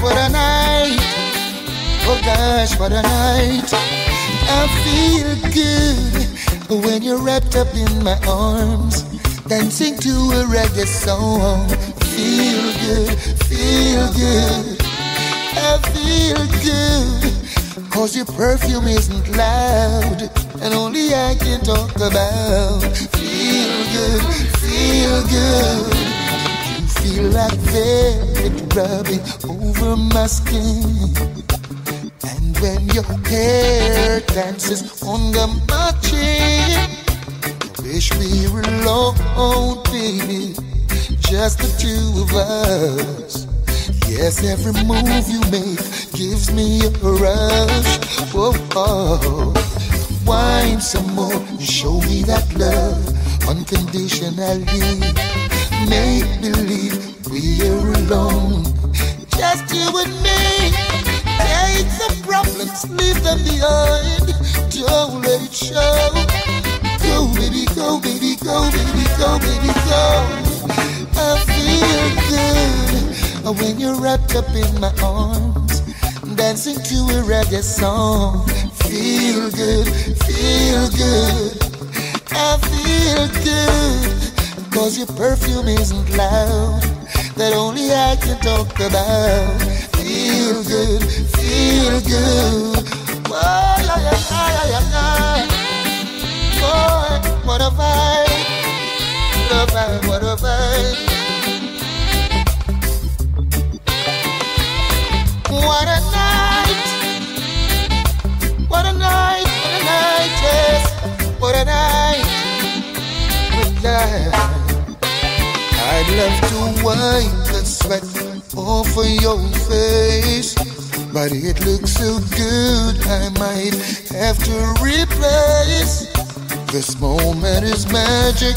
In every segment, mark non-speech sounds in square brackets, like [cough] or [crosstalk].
what a night. Oh gosh, what a night. I feel good when you're wrapped up in my arms, dancing to a reggae song. Feel good, feel good. I feel good, cause your perfume isn't loud, and only I can talk about. Feel good, feel good. Feel like velvet rubbing over my skin. And when your hair dances under my chin, wish we were alone, baby, just the two of us. Yes, every move you make gives me a rush. Oh. wine some more, show me that love unconditionally. Make believe we're alone, just you and me. Take the problems, leave them behind. Don't let it show. Go, baby, go, baby, go, baby, go, baby, go. I feel good when you're wrapped up in my arms, dancing to a reggae song. Feel good, feel good. I feel good, cause your perfume isn't loud, that only I can talk about. Feel good, feel good. Oh, yeah, yeah, yeah, yeah. Boy, what a vibe, what a vibe, what a vibe. What a night! What a night! What a night! Yes, what a night! I'd love to wipe the sweat off of your face, but it looks so good I might have to replace. This moment is magic,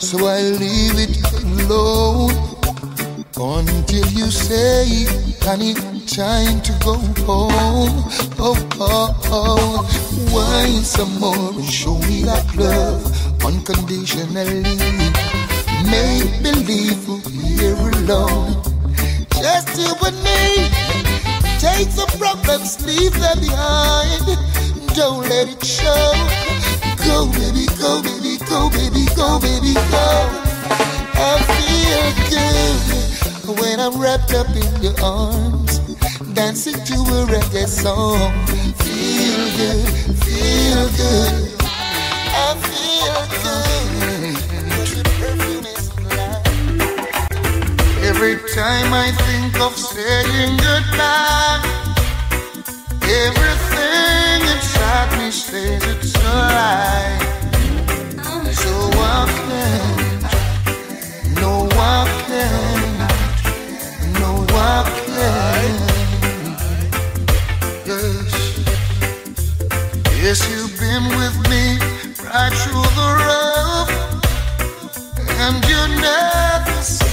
so I leave it alone until you say, honey, time to go home. Oh, oh, oh. Wine some more and show me that love unconditionally. Make believe we're alone. Just you and me. Take the problems, leave them behind. Don't let it show. Go, baby, go, baby, go, baby, go, baby, go. I feel good when I'm wrapped up in your arms dancing to a reggae song. Feel good, feel good. I feel good. Every time I think of saying goodbye, everything inside me says it's a lie. So I can't, no, I can't, no, I can't. Yes, you've been with me right through the rough, and you never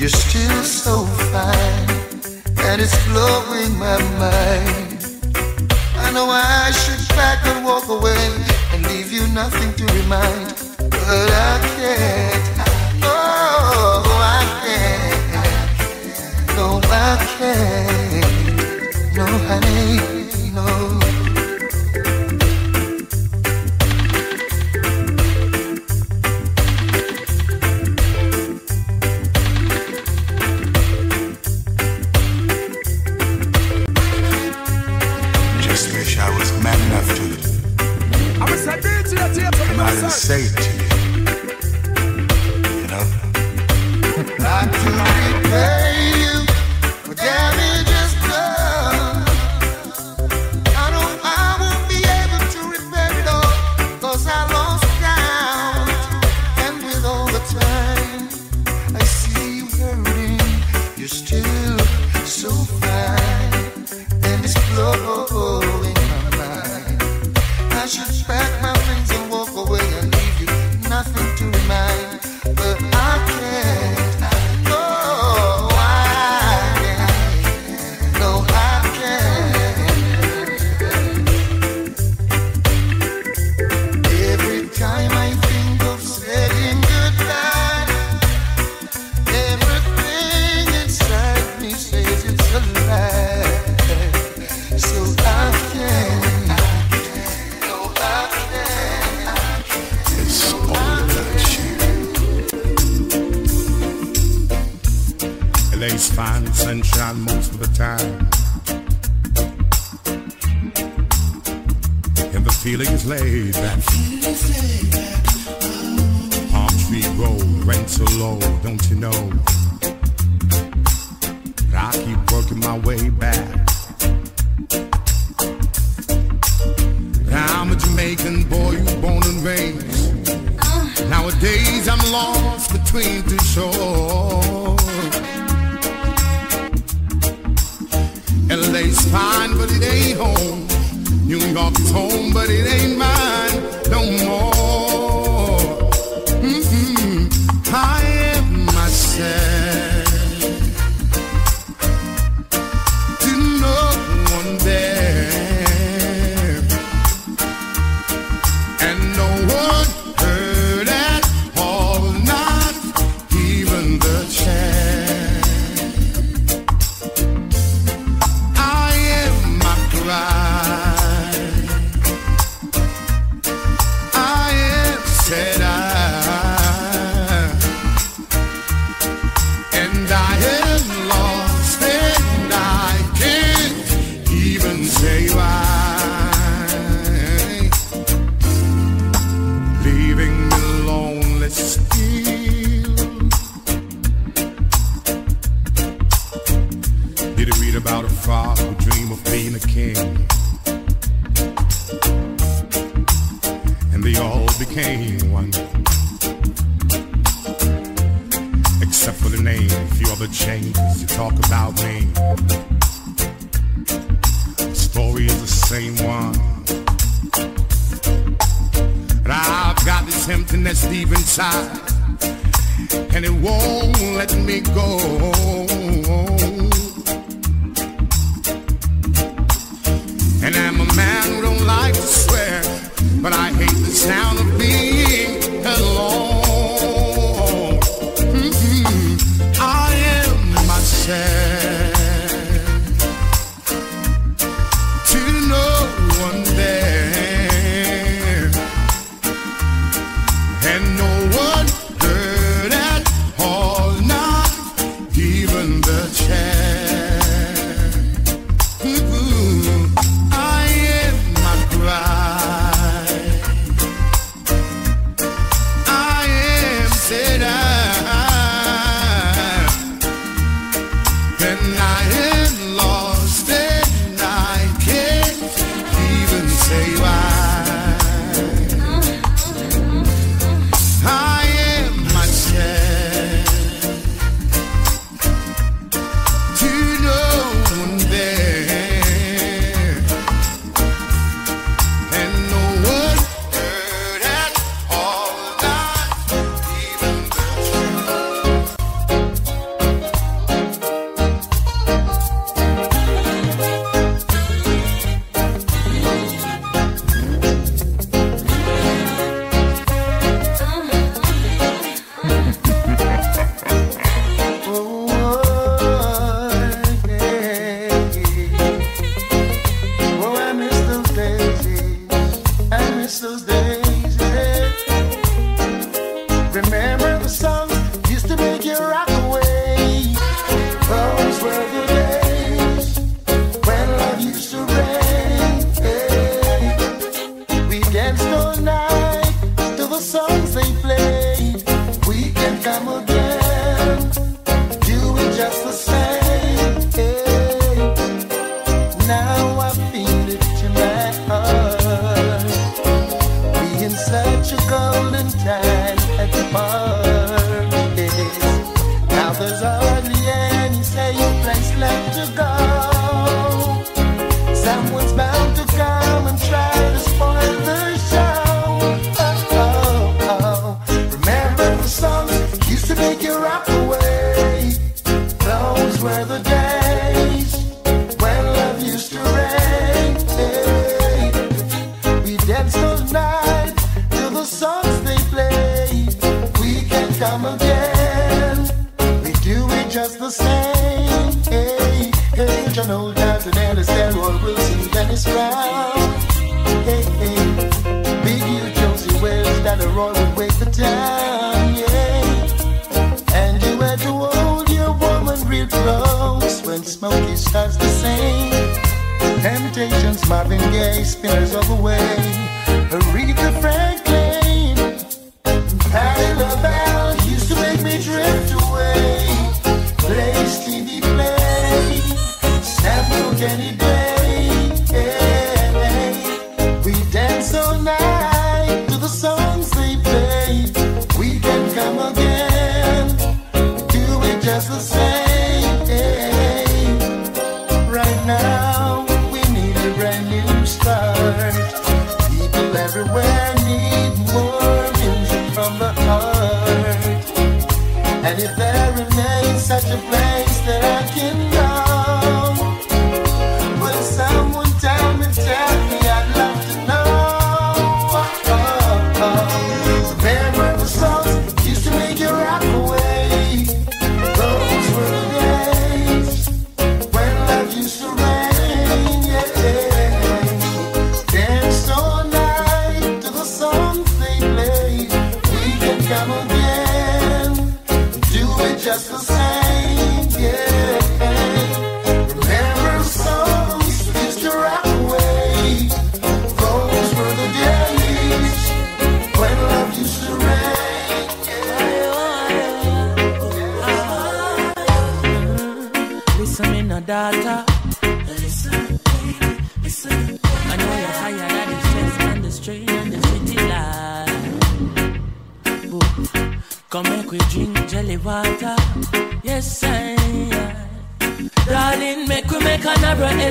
You're still so fine And it's blowing my mind. I know I should back and walk away And leave you nothing to remind But I can't. No, I can't. No, I can't. No, honey, no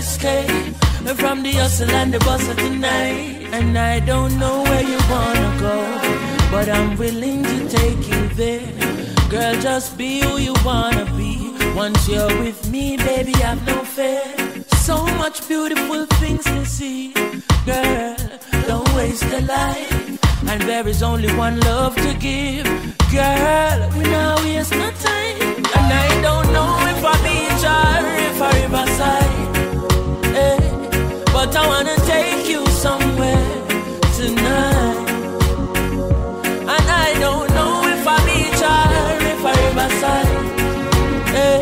escape from the hustle and the bustle tonight. And I don't know where you wanna go, but I'm willing to take you there. Girl, just be who you wanna be. Once you're with me, baby, I've no fear. So much beautiful things to see. Girl, don't waste a life. And there is only one love to give. Girl, we now waste no time. And I don't know if I beach or if I riverside. But I wanna take you somewhere tonight. And I don't know if I be or if I riverside. Eh, hey.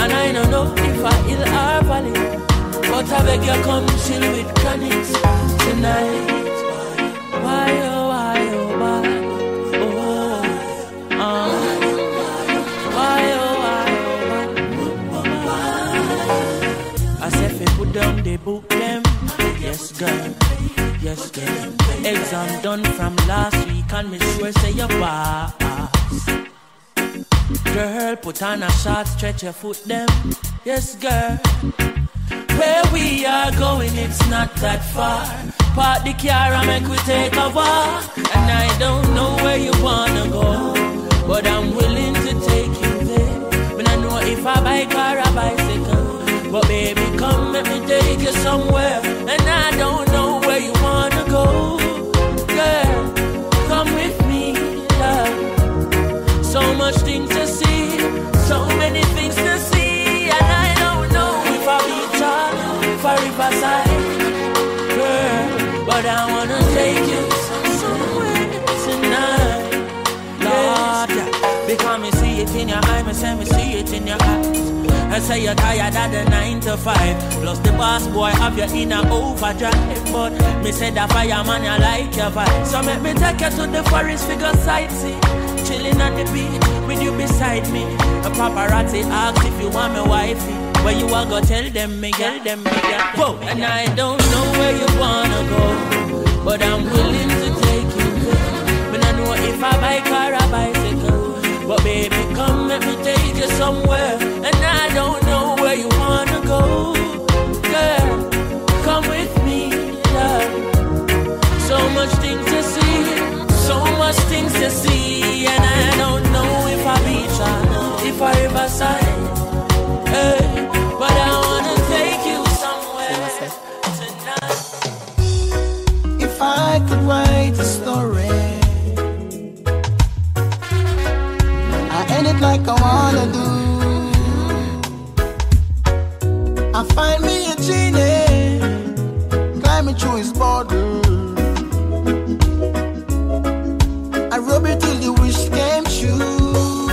And I don't know if I ill or valley. But I beg you come chill with Chronixx tonight. Why? Why? Stretch your foot them. Yes, girl. Where we are going, it's not that far. Park the car and make we take a walk. And I don't know where you wanna go, but I'm willing to take you there. But I know if I bike or a bicycle, but baby, come let me take you somewhere. And I don't know where you wanna go, girl. Come with me, love. So much things to see, so many things to see. And I don't know if I'll be tall, if I riverside, girl. But I wanna take you somewhere tonight, Lord. Yeah. Because me see it in your eye, me say me see I say you're tired of the nine to five. Plus the boss boy have you in a overdrive. But me say the fireman you like your vibe. So make me take you to the forest figure sightsee. Chilling on the beach with you beside me. A paparazzi asks if you want me wifey. Where you are go tell them me, tell them me. Whoa, and I don't know where you wanna go, but I'm willing to take you. But I know if I buy car or bicycle, but baby, come let me take you somewhere, and I don't know where you wanna go, girl. Come with me, love. So much things to see, so much things to see, and I don't know if I beach or if I ever riverside. Hey. But I wanna take you somewhere tonight. If I could write a story, like I wanna do. I find me a genie, climbing through his bottle. I rub it till the wish came true.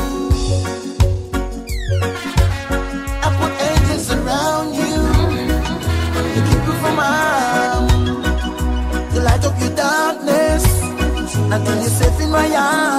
I put angels around you to keep you from harm, to light up your darkness until you're safe in my arms.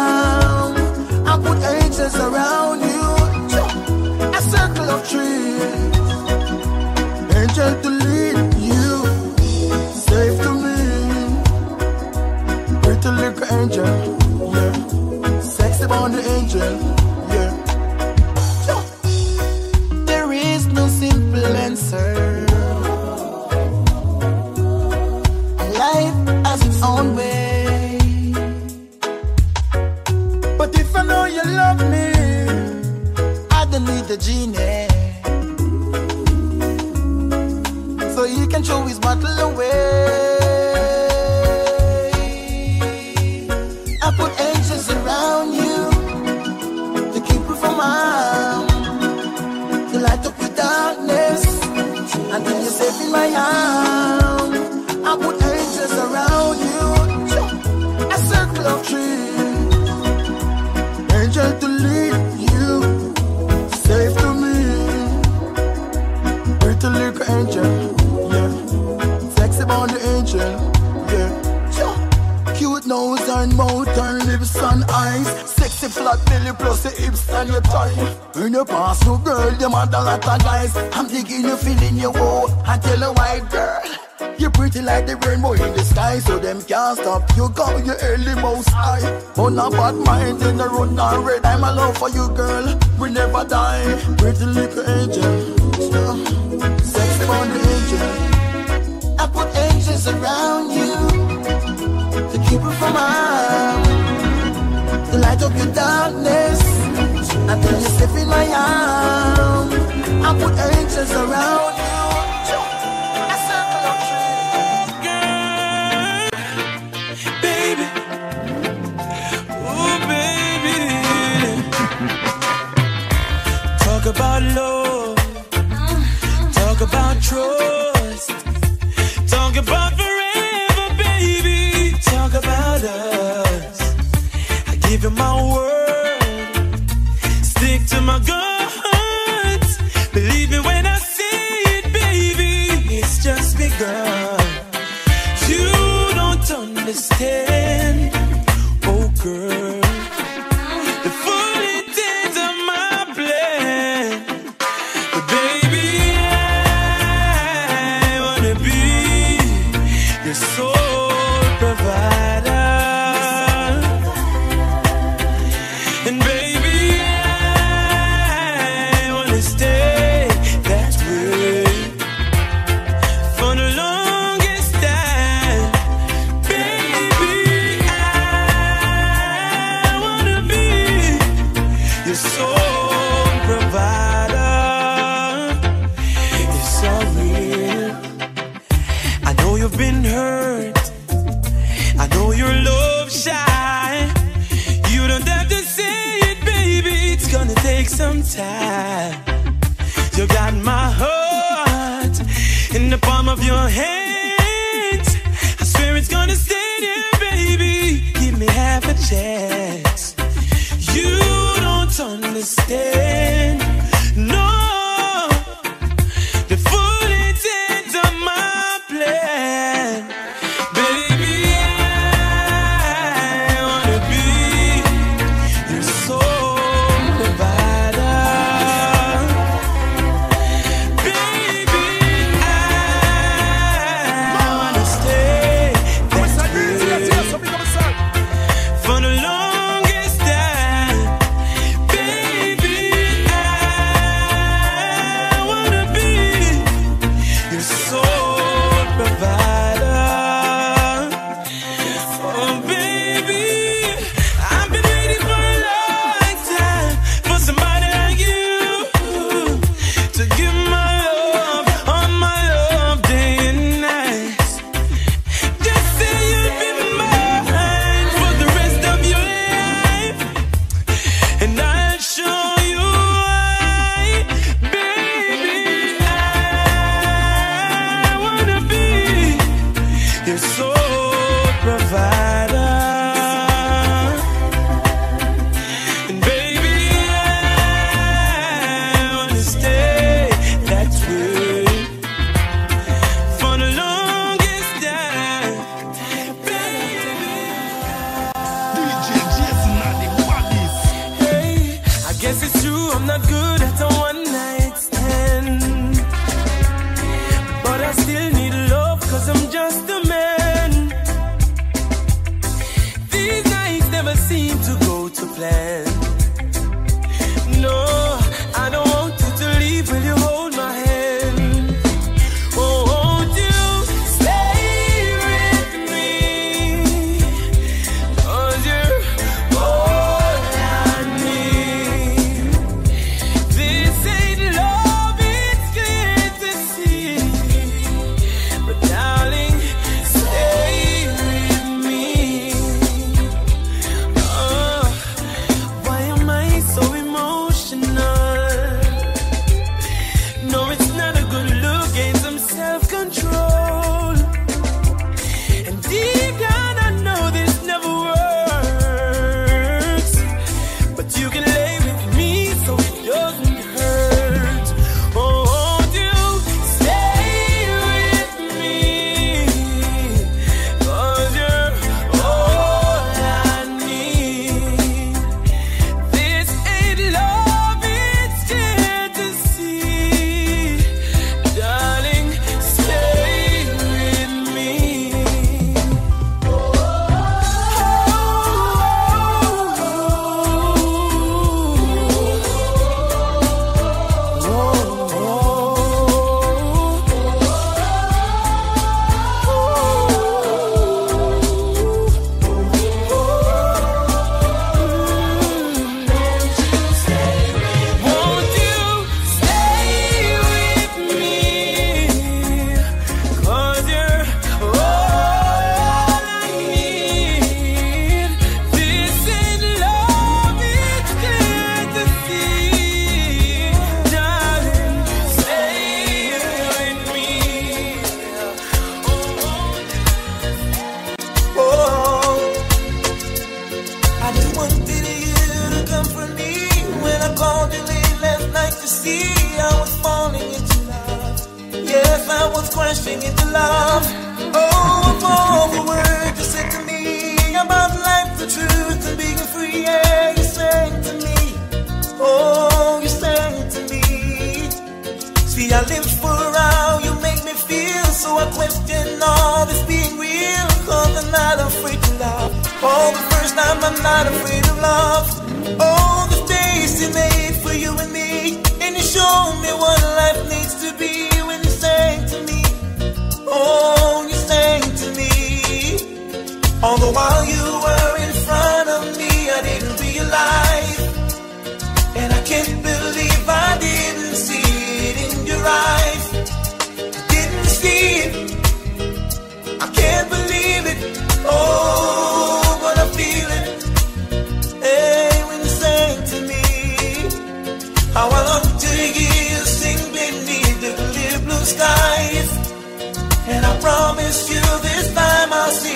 promise you this time I'll see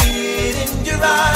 it in your eyes.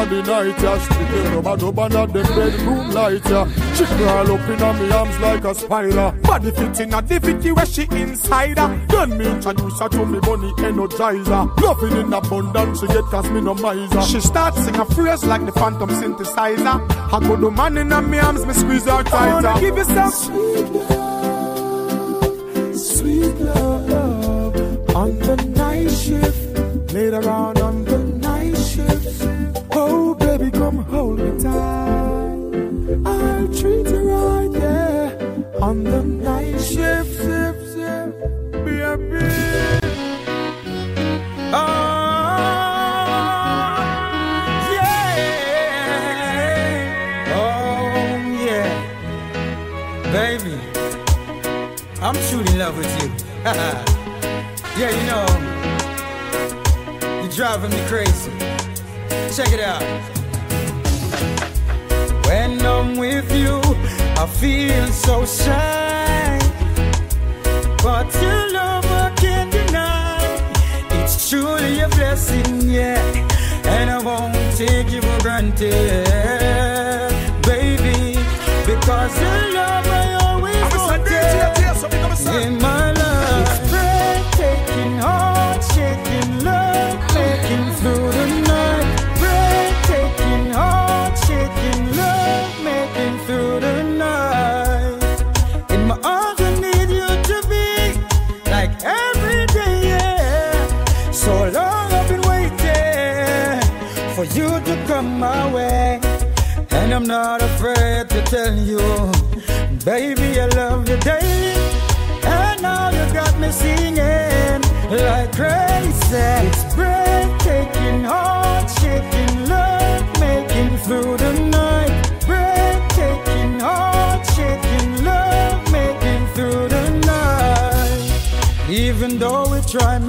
inna the night, yeah. Sticking rubber dub under the bedroom light, yeah. She crawl up inna me arms like a spider. Body fit inna the fitty where she insider. Then me introduce her to me bunny energizer. Loving in abundance, she get cause me no miser. She starts sing a phrase like the phantom synthesizer. I go the man inna me arms, me squeeze her tighter. I wanna give you some.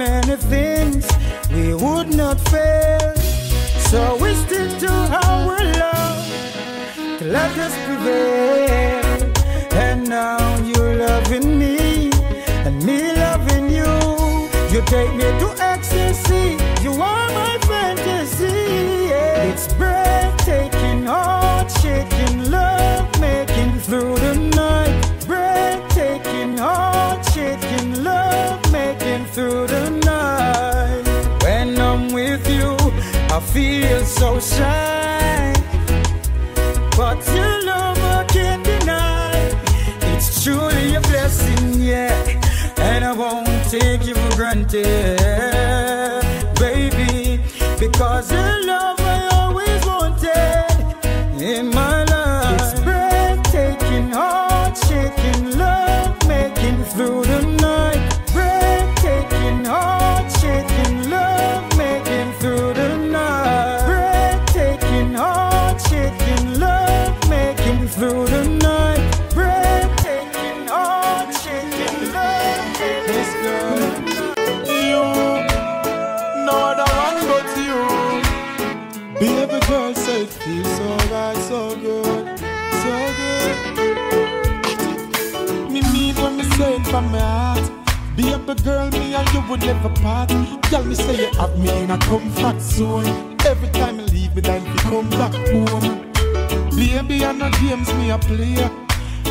Many things, we would not fail. So we stick to our love to let us prevail. And now you're loving me, and me loving you. You take me to ecstasy. Feel so shy. But your love I can't deny. It's truly a blessing, yeah. And I won't take you for granted, baby. Because your love I always wanted in my life. It's breathtaking, heart shaking, love making through the from my heart. Baby girl, me and you would never part. Tell me say you have me in a comfort zone. Every time you leave me, then you come back home. Baby, I know games me a play.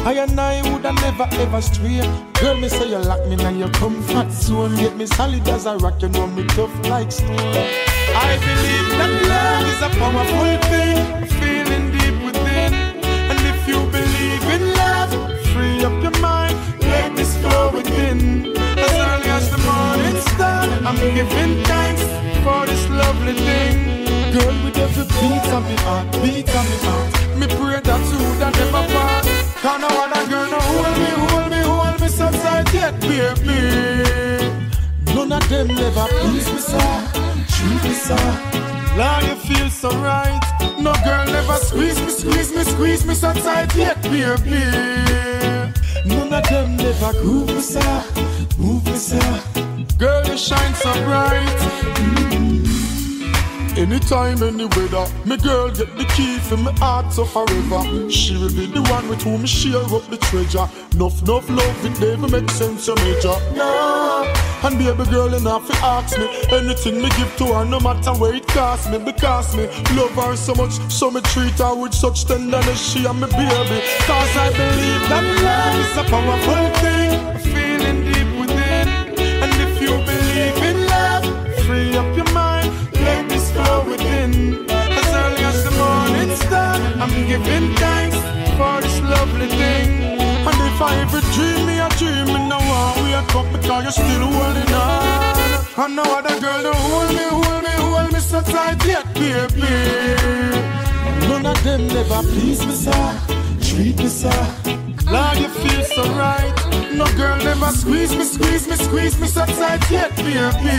I and I woulda never ever stray. Girl, me say you lock me in your comfort zone. Get me solid as a rock, you know me tough like stone. I believe that love is a powerful thing, feeling giving thanks for this lovely thing. Girl, with every beat of me heart, beat of me heart, me pray that you that never part. Cause no other girl no hold me, hold me, hold me so tight yet, baby. None of them never please me, sir. Treat me, sir. Lord, you feel so right. No girl never squeeze me, squeeze me, squeeze me so tight yet, baby. None of them never groove me, sir. Move me, sir. Girl, you shine so bright. Anytime, any weather, me girl get the key for me heart so forever. She will be the one with whom me share up the treasure. Nuff, nuff love, it never make sense, you major. Nah. and baby girl, enough to ask me anything me give to her, no matter where it cost me, because me love her so much, so me treat her with such tenderness. She and me baby, cause I believe that love is a powerful thing, giving thanks for this lovely thing. And if I ever dream me a dream, me no want wake up because you're still holding on. And no other girl don't hold me, hold me, hold me so tight yet, baby. None of them never please me, sir. Treat me, sir. Lord, you feel so right. No girl never squeeze me, squeeze me, squeeze me so tight yet, baby.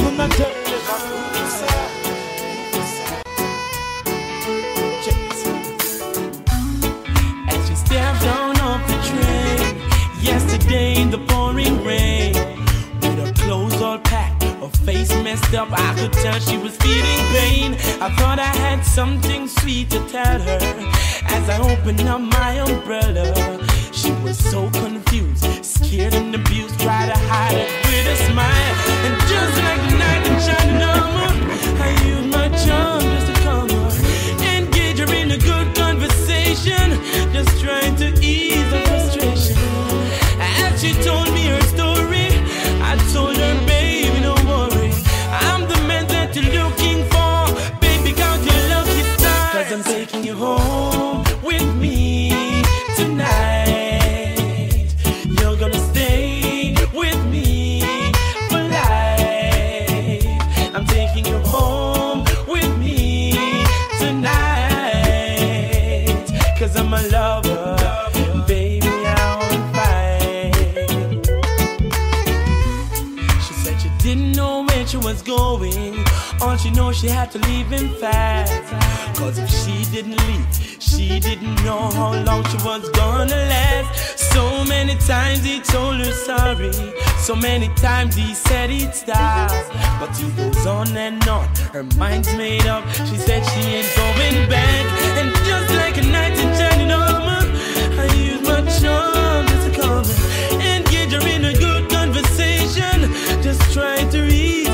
None of them yesterday in the pouring rain, with her clothes all packed, her face messed up, I could tell she was feeling pain. I thought I had something sweet to tell her as I opened up my umbrella. She was so confused, scared and abused, tried to hide it with a smile. And just like the knight in armor, I used my charm just to calm her, engage her in a good conversation, just trying to ease her Told she had to leave him fast. Cause if she didn't leave, she didn't know how long she was gonna last. So many times he told her sorry. So many times he said he'd stop. But he goes on and on. Her mind's made up. She said she ain't going back. And just like a knight in shining armor, I use my charm to calm her. Engage her in a good conversation. Just trying to ease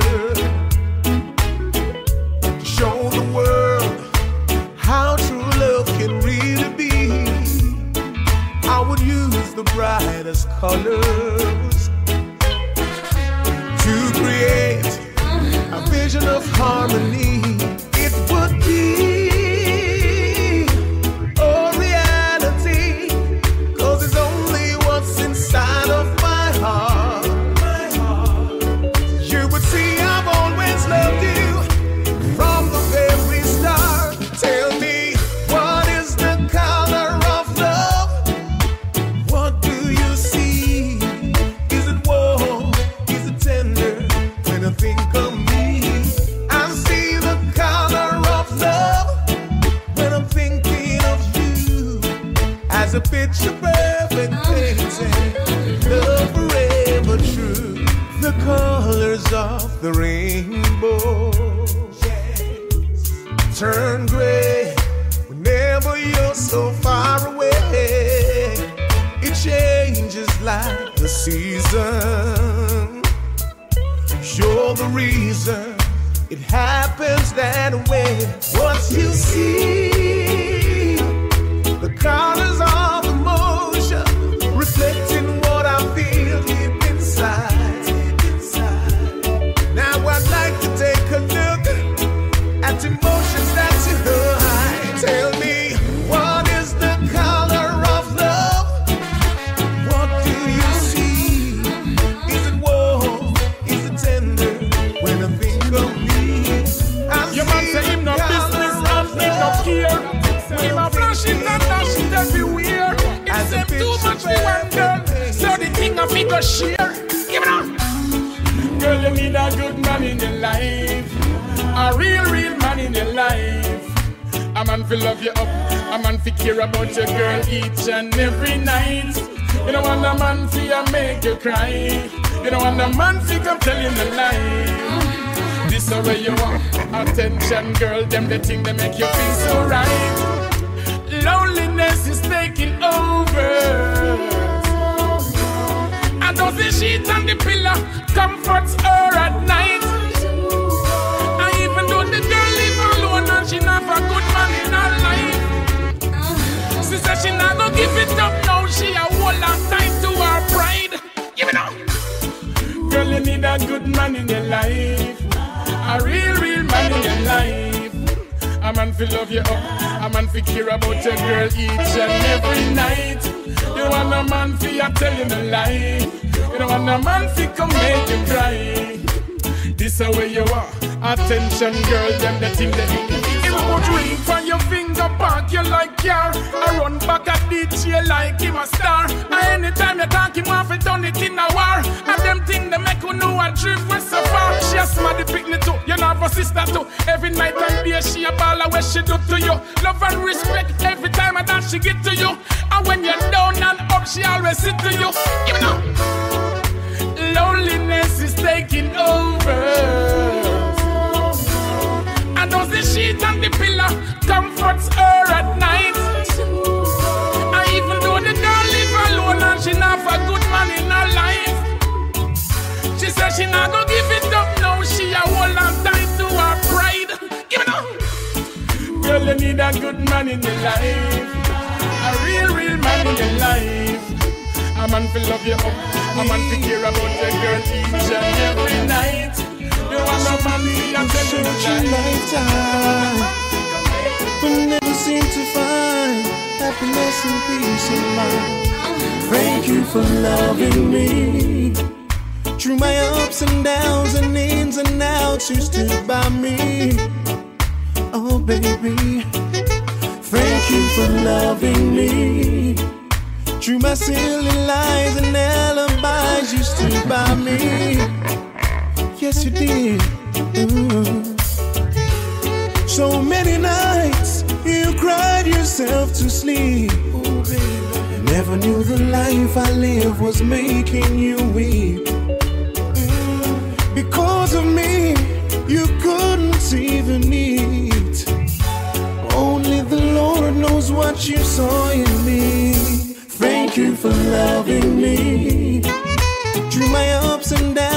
brightest in your life, a real, real man in your life. A man fi love you up, a man fi care about your girl each and every night. You don't want a man fi make you cry. You don't want a man fi come tell you the lie. This is where you want attention, girl. Them the thing that make you feel so right. Loneliness is taking over. And those the sheets and the pillow comforts her at night. Give it up now. She a hold on tight to her pride. Give it up. Girl, you need a good man in your life. A real, real man in your life. A man fi love you up. A man fi care about your girl each and every night. You want a man fi a tell you the lie. You don't want a man fi come make you cry. This a way you are. Attention, girl, them the thing that Him put ring from your finger, park you like car. I run back at DJ like him a star. And anytime you talk, him off, it done it in a war. And them thing they make you know a drift with so far. She a smarty picnic too, you know her sister too. Every night and day she a baller where she do to you. Love and respect every time I that she get to you. And when you're down and up, she always sit to you. Give me now. Loneliness is taking over. Sheet and the pillow comforts her at night. And even though the girl live alone and she not a good man in her life, she said she not gonna give it up now. She a hold on tight to her pride. Give it up. Girl, you need a good man in your life. A real, real man in your life. A man feel love you up. A man feel care about your girl each and every night. Never seem to find happiness and peace in mind. Thank you for loving me. Through my ups and downs and ins and outs, you stood by me. Oh, baby. Thank you for loving me. Through my silly lies and alibis, you stood by me. Yes, you did. Ooh. So many nights you cried yourself to sleep. Never knew the life I live was making you weep. Because of me, you couldn't even eat. Only the Lord knows what you saw in me. Thank you for loving me. Through my ups and downs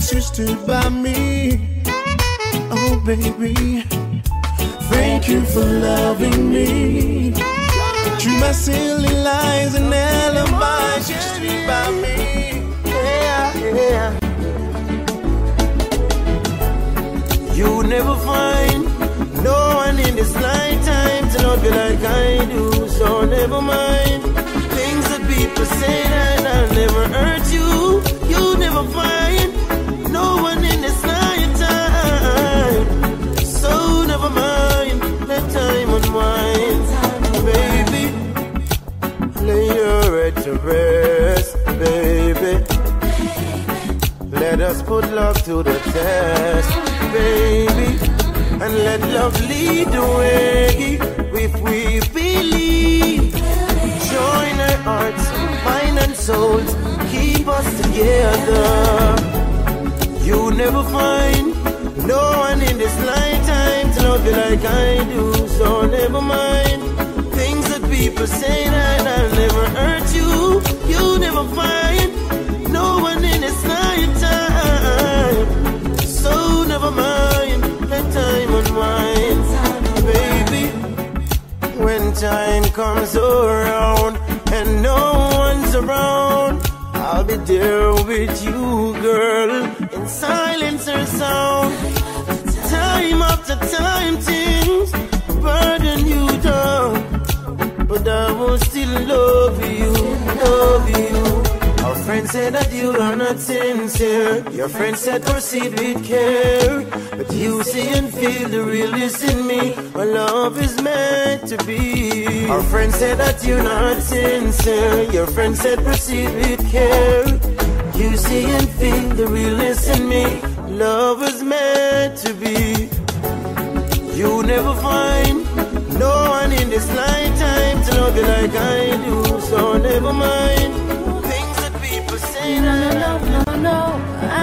outs, you stood by me. Oh, baby. Thank you for loving me. Through my silly lies and alibis, you stood by me. Yeah, yeah. You never find no one in this lifetime to love you like I do. So never mind things that people say that I'll never hurt you. you'll never find no one in this lifetime. So never mind, let time unwind, baby. Lay your head to rest, baby. Let us put love to the test, baby. And let love lead the way if we believe. Join our hearts, mind and souls, keep us together. You never find no one in this lifetime to love you like I do. So never mind things that people say that I'll never hurt you. You'll never find no one in this lifetime. So never mind, let time unwind, baby. When time comes around and no one's around, I'll be there with you, girl, silence or sound. Time after time, things burden you down, but I will still love you, love you. Our friend said that you are not sincere. Your friend said proceed with care. But you see and feel the realness in me. Our love is meant to be. Our friend said that you're not sincere. Your friend said proceed with care. You see and feel the realness in me. Love is meant to be. You'll never find no one in this lifetime to love you like I do. So never mind things that people say. No, no, no, no, no,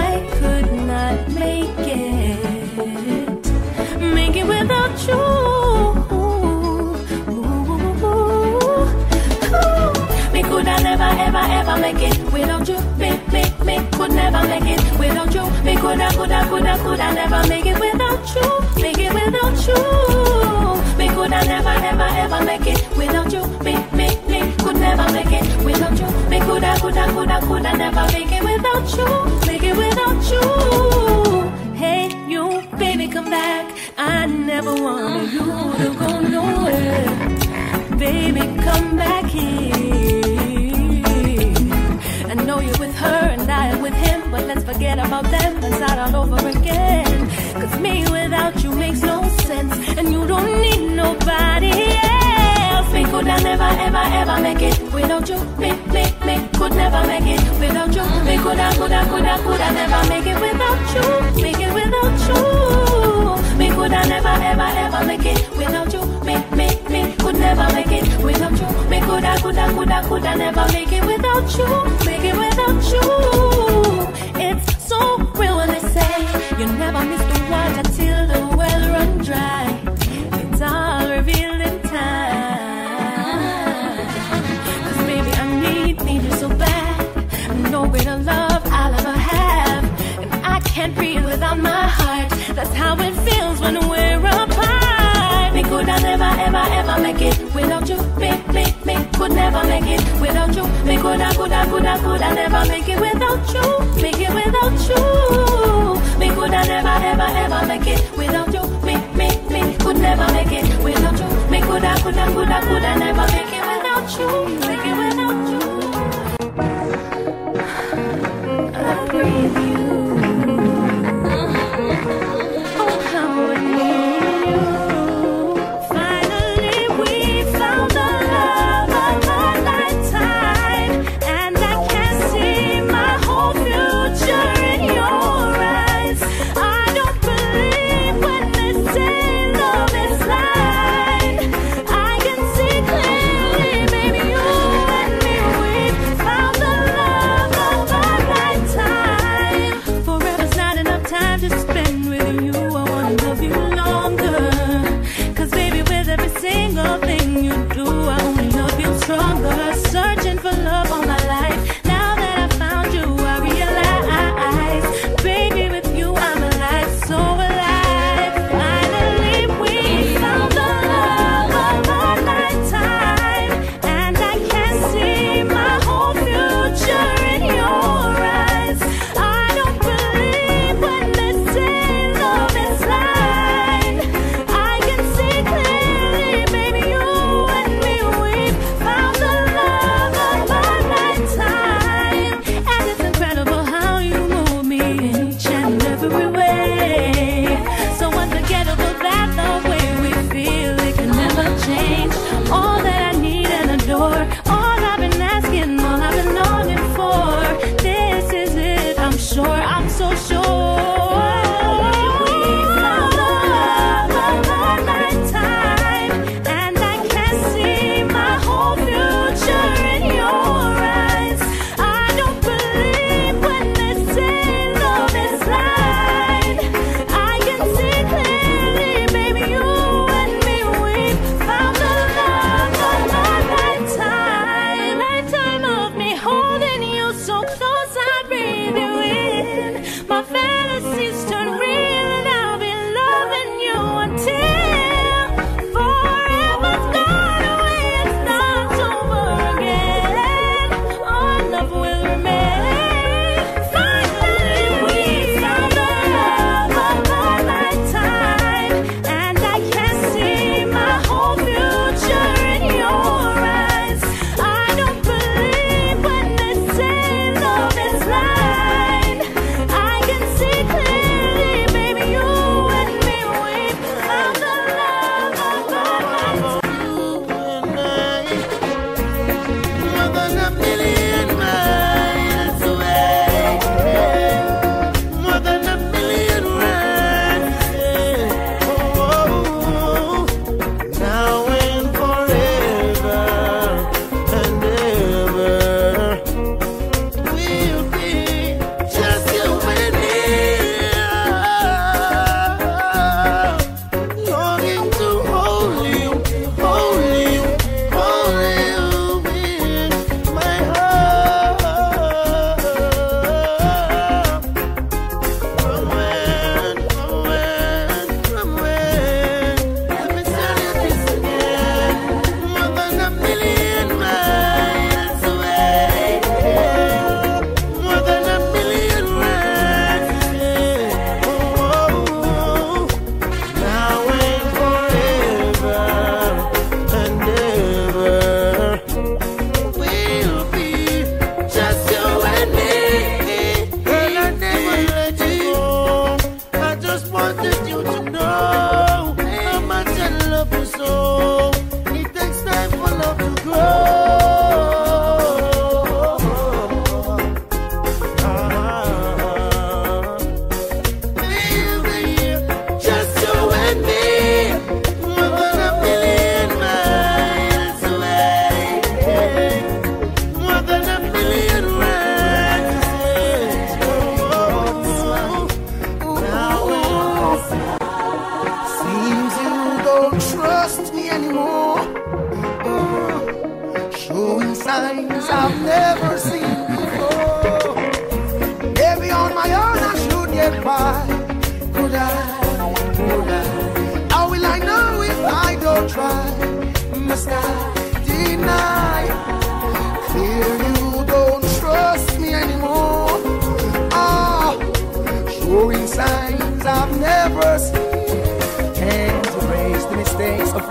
I could not make it. Make it without you. Ooh. Ooh. Me could I never, ever, ever make it without you. Me, could never make it without you. Me could I, could I, could I, could I never make it without you. Make it without you. Me could I never, ever, ever make it without you. Me, me, me could never make it without you. Me could I, could I, could I, could I never make it without you. Make it without you. Hey, you, baby, come back. I never wanted you to go nowhere. Baby, come back here. I know you're with her and I am with him, but let's forget about them and start all over again. Cause me without you makes no sense, and you don't need nobody else. Me could I never, ever, ever make it without you. Me, me, me could never make it without you. Me could could could could never make it without you. Make it without you. Me could I never, ever, ever make it without you. Me, could never make it without you. Me could I, could I, could I, could I never make it without you. Make it without you. It's so real when they say you never miss the water till the well run dry. It's all revealed in time. Cause baby, I need, need you so bad. No greater love I'll ever have. And I can't breathe without my heart. That's how it feels when we're I ever make it without you. Me, me, me could never make it without you. Me coulda, coulda, coulda, coulda never make it without you. Make it without you. Me coulda never, ever, ever make it without you. Me, me, me could never make it without you. Me coulda, coulda, coulda, coulda never make it without you. Make it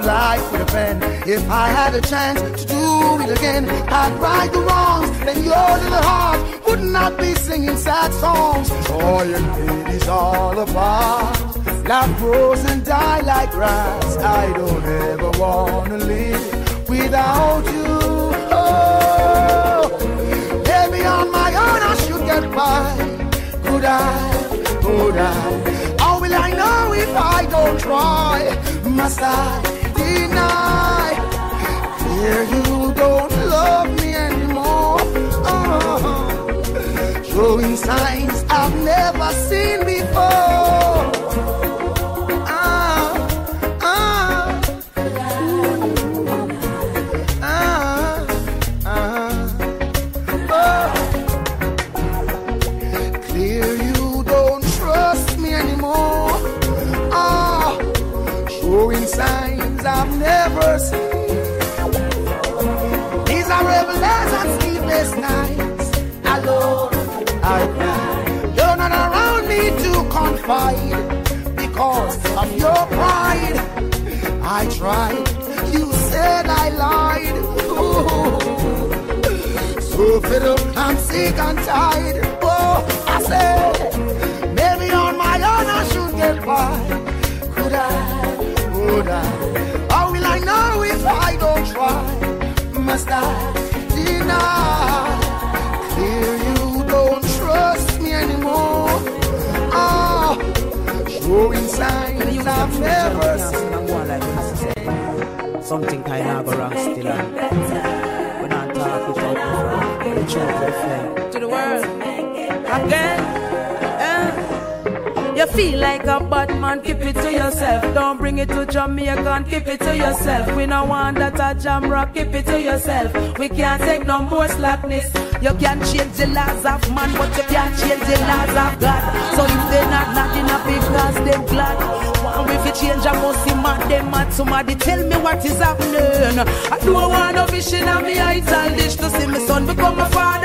life with a pen. If I had a chance to do it again, I'd right the wrongs. Then your little heart would not be singing sad songs. And hate is all apart. Love grows and die like grass. I don't ever wanna live without you. Oh, maybe on my own I should get by. Could I? Could I? How will I know if I don't try? Must I deny? Here you don't love me anymore. Uh-huh. Oh, showing signs I've never seen before. Because of your pride. I tried. You said I lied. Ooh. So up, I'm sick and tired. Oh, I said, maybe on my own I should get by. Could I? Would I? How will I know if I don't try? Must I deny? Clear you don't trust me anymore. Showing signs I've never seen. Something kind of go wrong still. and We not talk without the the truth reflect. to the world again. Eh? You feel like a bad man, keep it to yourself. Don't bring it to Jamaica and keep it to yourself. We no want that a jam rock, keep it to yourself. We can't take no more slackness. You can change the laws of man, but you can't change the laws of God. So if they not knocking up because them glad. One if you change, I must see man, them mad. Somebody tell me what is happening. I don't want no vision of me, I tell this to see my son become a father.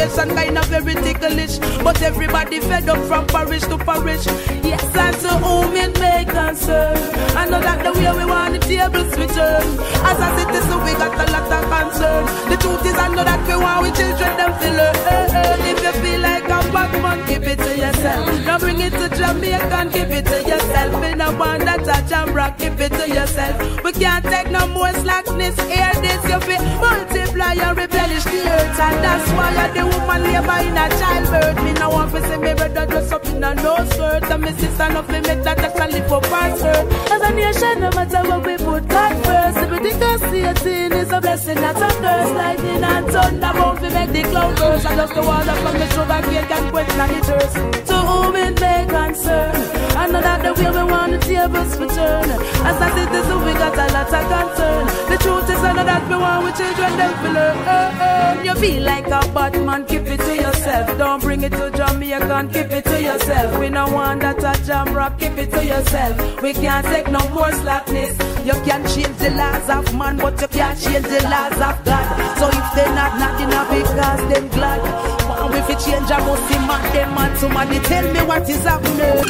The situation kind of very ticklish, but everybody fed up from parish to parish. Yes, and to whom it may concern. I know that the way we want the tables return. As a citizen, we got a lot of concern. The truth is, I know that we want we children them to learn. Eh, eh, if you feel like bad man, keep it to yourself. Now bring it to Jamaica and keep it to yourself. Me no want that touch jam rock, keep it to yourself. We can't take no more slackness. Hear this, you feel multiply and replenish the earth, and that's why I the woman labor in a childbirth. Me no want to see me brother dress up in a no skirt, and me sister no fi make that just a live her skirt. As a nation, no matter what we put God first, if we think us Satan is a blessing, not a curse. Lightning and thunder won't fi make the cloud burst. I just the water from the sugar cane can not the thirst. To whom it may concern, I that the way we want the tables to turn. As a citizen, we got a lot of concern. The truth is, I know that we want we children them to learn. Eh, eh. You feel like a bad man, keep it to yourself. Don't bring it to Jamaica keep it to yourself. We no want that a jam rock, keep it to yourself. We can't take no more slackness. You can't change the laws of man, but you can't change the laws of God. So if they not knocking up because them glad. One if you change, I must see man, them man. Somebody tell me what is happening.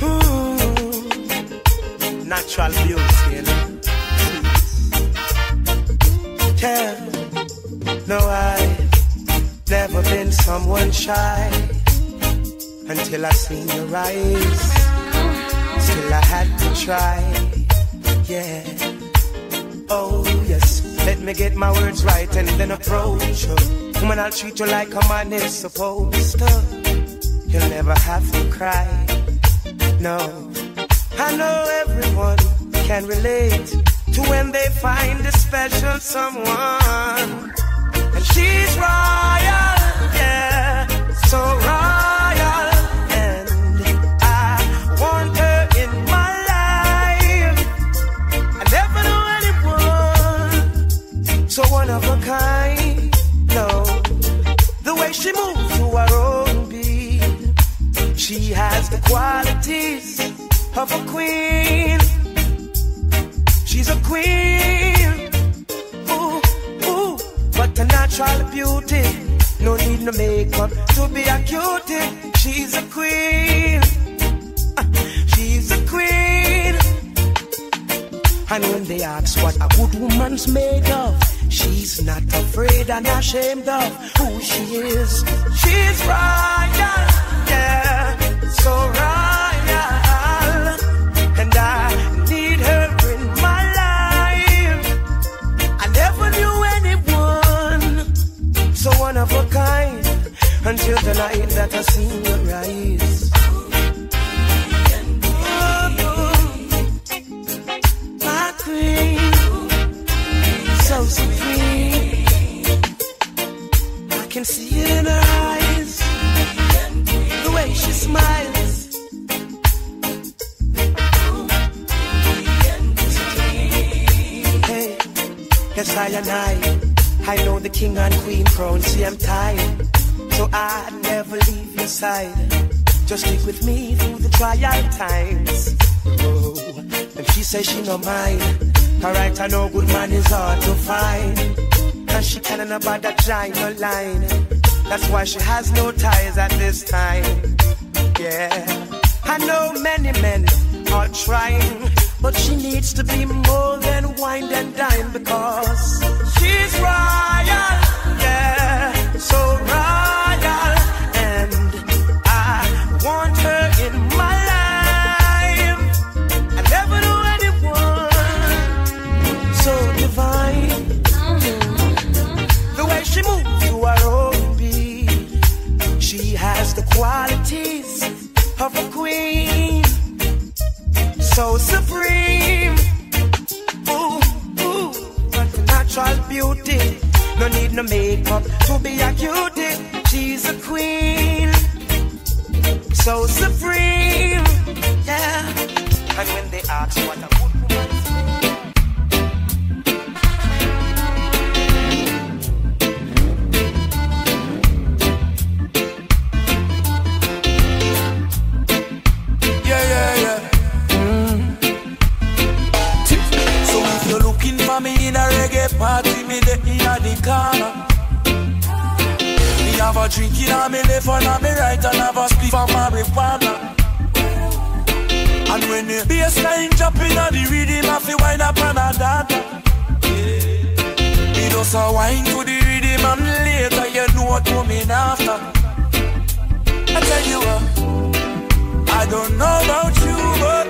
Hmm. Natural beauty, you know. Yeah. No, I've never been someone shy until I seen your eyes. Still, I had to try. Yeah. Oh, yes. Let me get my words right and then approach you. Woman, I'll treat you like a man is supposed to. You'll never have to cry. No. I know everyone can relate to when they find a special someone. And she's royal, yeah, so royal. Qualities of a queen. She's a queen. Ooh, ooh, but a natural beauty. No need no makeup to be a cutie. She's a queen. [laughs] She's a queen. And when they ask what a good woman's made of, she's not afraid and ashamed of who she is. She's royal, yeah, until the night that I seen your rise. My queen, so supreme. I can see it in her eyes, the way she smiles. Hey, yes, I and I. I know the king and queen crown, see I'm tired. So I'd never leave your side. Just stick with me through the trial times. Oh, and she says she no mind. Alright, I know good man is hard to find. And she can't about that giant no line. That's why she has no ties at this time. Yeah, I know many men are trying, but she needs to be more than wine and dine because she's royal, qualities of a queen, so supreme. Ooh, ooh, natural beauty, no need no makeup to be a cutie. She's a queen, so supreme, yeah. And when they ask what a corner. Me have a drink in me left and a me right and have a spliff of marijuana. And when the bassline in a the rhythm, I feel wind up and a dance. Me just a wine to the rhythm and later you know what coming after. I tell you what. I don't know about you, but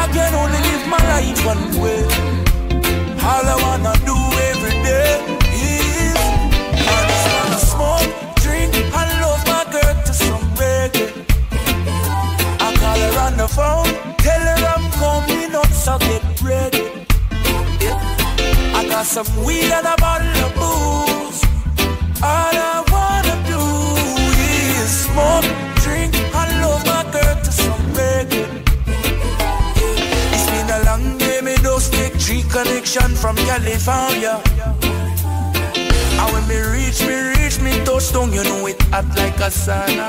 I can only live my life one way. All I wanna phone, tell her I'm coming up, so get ready. I got some weed and a bottle of booze. All I wanna do is smoke, drink, and love my girl to some reggae. It's been a long day, me just take three connection from California. And when me reach, me reach, me touchdown, you know it hot like a sauna.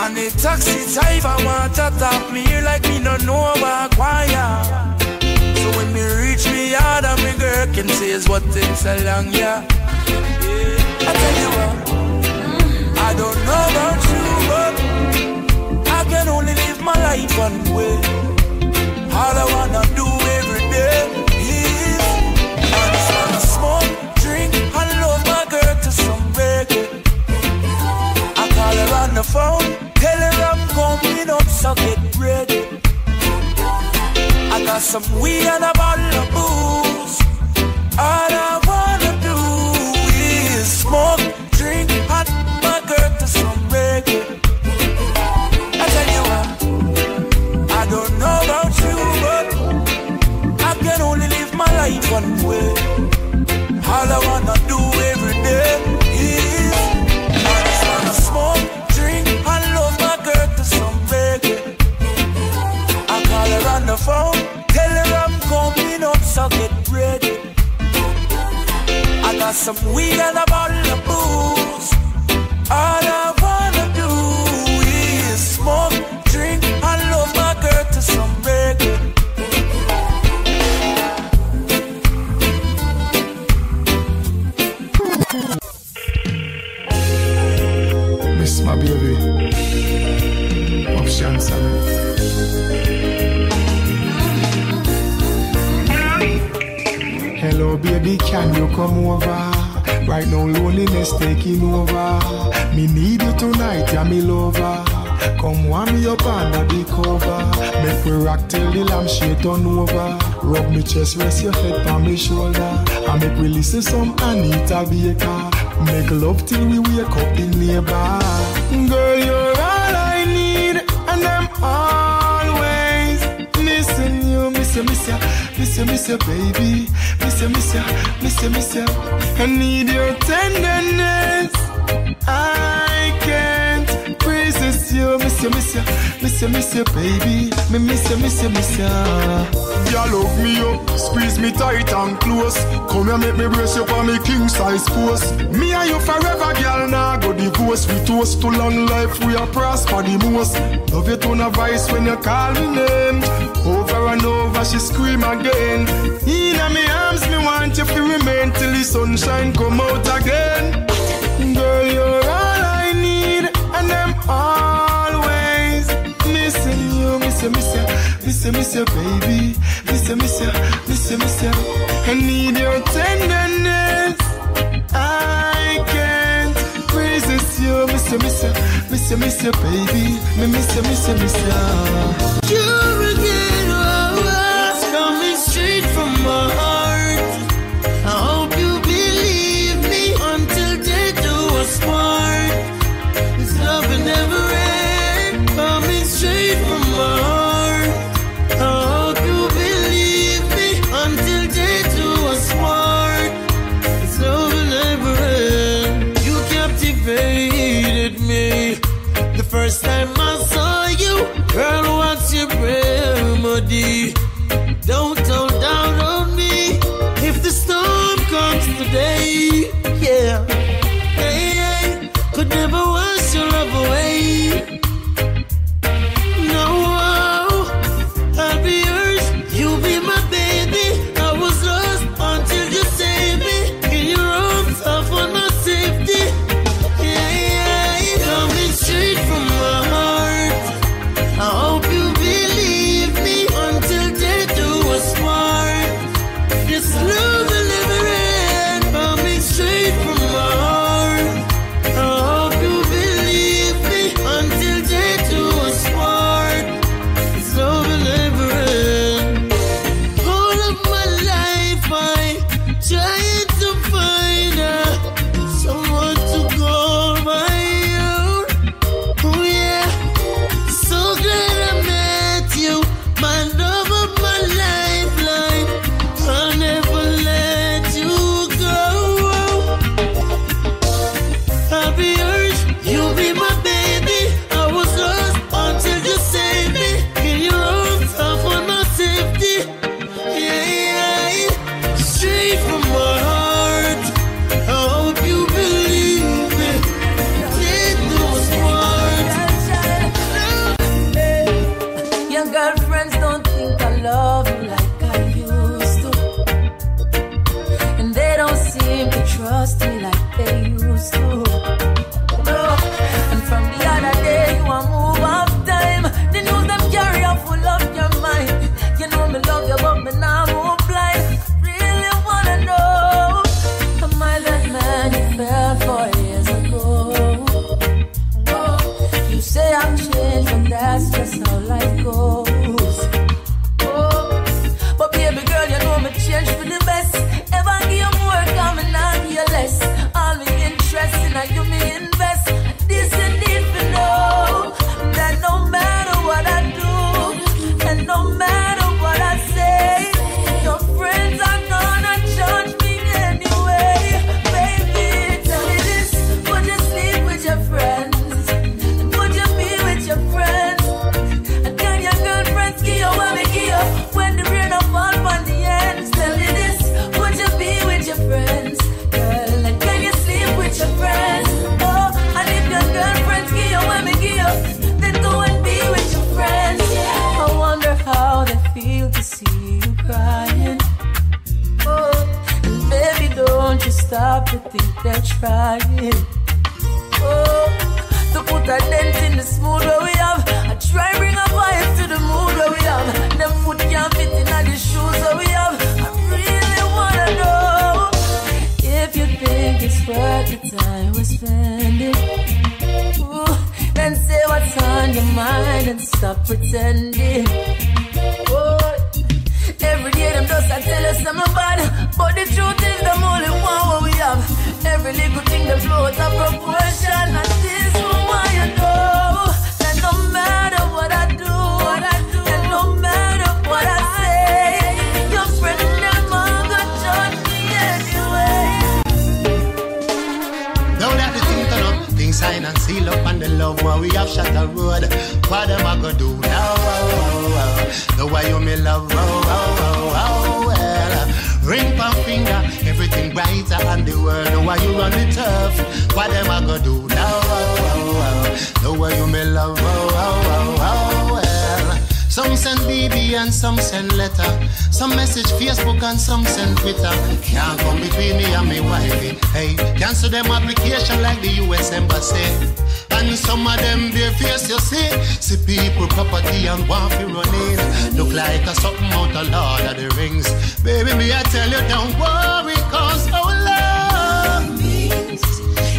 And the taxi driver want to top me like me no know about choir. So when me reach me yard and me girl can say is what takes so long, yeah. yeah. I tell you what. I don't know about you, but I can only live my life one way. All I wanna do every day is just smoke, drink, and love my girl to some. I call her on the phone, tell her I'm coming up, so get ready. I got some weed and a bottle of booze. All I some weed and a bottle of booze. All I wanna do is smoke, drink, and love my girl to some reggae. Miss my baby, options Hello, baby, can you come over? Right now loneliness taking over. Me need you tonight, yeah me lover. Come warm me up under the cover. Make we rock till the lampshade turn over. Rub me chest, rest your head on me shoulder. I make we listen some Anita Baker. Make love till we wake up the neighbor. Girl, you're all I need, and I'm always missing you, missing, missing. Miss you, miss you, baby. Miss you, miss you, miss you, miss you. I need your tenderness. I can't resist you. Miss you, miss you, miss you, miss you, baby. Me miss you, miss you, miss you. Y'all love me up, squeeze me tight and close. Come here, make me brace you for me king size pose. Me and you forever, girl. Now nah, go divorce. We toast to long life. We are prosper the most. Love you to a vice when you call me name. Oh, and over she scream again. In my arms, me want you to remain till the sunshine come out again. Girl, you're all I need, and I'm always missing you, missing, missing, miss missing, baby, miss you, miss you, miss missing, miss missing. I need your tenderness. I can't resist you, Miss ya, miss ya, miss missing, miss missing, baby, me miss ya, miss missing, miss missing. You. Some send BB and some send letter. Some message Facebook and some send Twitter. Can't come between me and me wifey. Hey, cancel them application like the US Embassy. And some of them their face you see. See people property and want to run in. Look like a something out of Lord of the Rings. Baby, me I tell you don't worry cause oh, our love means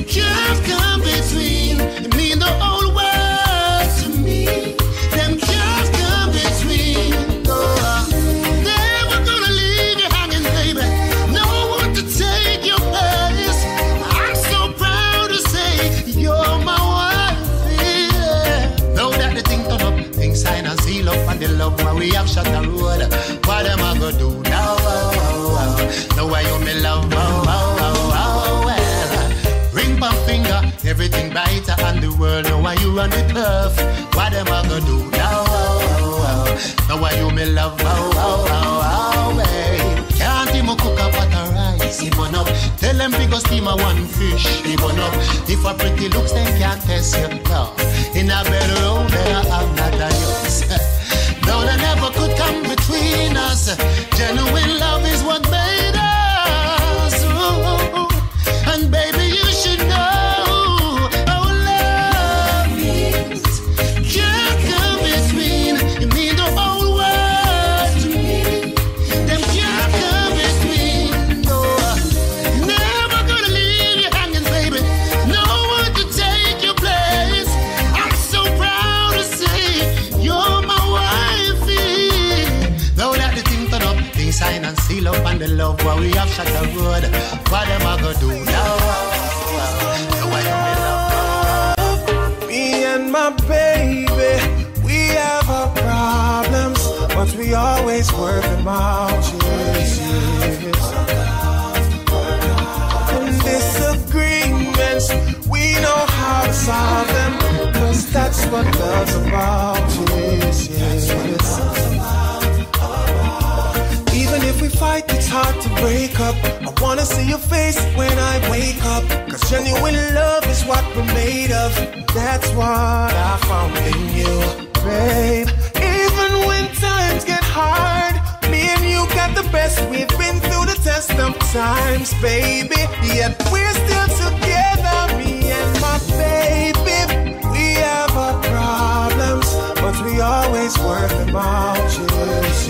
can't come between. Mean the whole love where we have shot the road. What am I gonna do now? Oh, oh. Now why you me love? Oh, oh, oh, oh, well. Ring my finger, everything brighter on the world. Now why you run the turf? What am I gonna do now? Oh, oh, oh. Now why you me love? Oh, oh, oh, oh, hey. Can't even cook up pot of rice, even up. Tell them go steam a one fish, even up. If a pretty looks, then can't test you. No. In a bedroom, there I'm not a yours. [laughs] No, they never could come between us. Genuine always out. Yes, yes. And disagreements, we know how to solve them, cause that's what love's about. Yes. Even if we fight, it's hard to break up. I wanna see your face when I wake up. Cause genuine love is what we're made of. That's what I found in you, babe. Even when times get hard, me and you got the best. We've been through the test of times, baby. Yet we're still together, me and my baby. We have our problems, but we always work them out. Yes.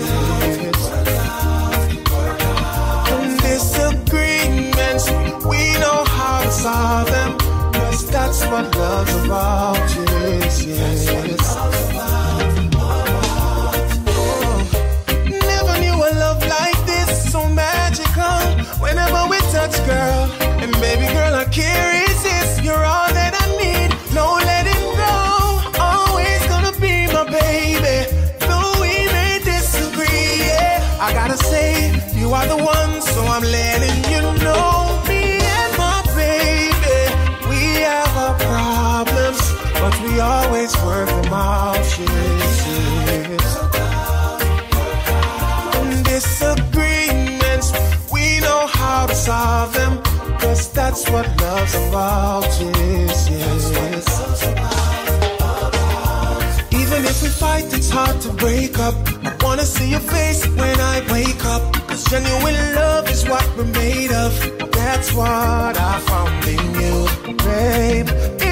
And disagreements, we know how to solve them. Cause that's what love's about. Yes, yes. Girl, and baby girl, I can't about. Yes, yes. Even if we fight, it's hard to break up. I wanna see your face when I wake up. Cause genuine love is what we're made of. That's what I found in you, babe.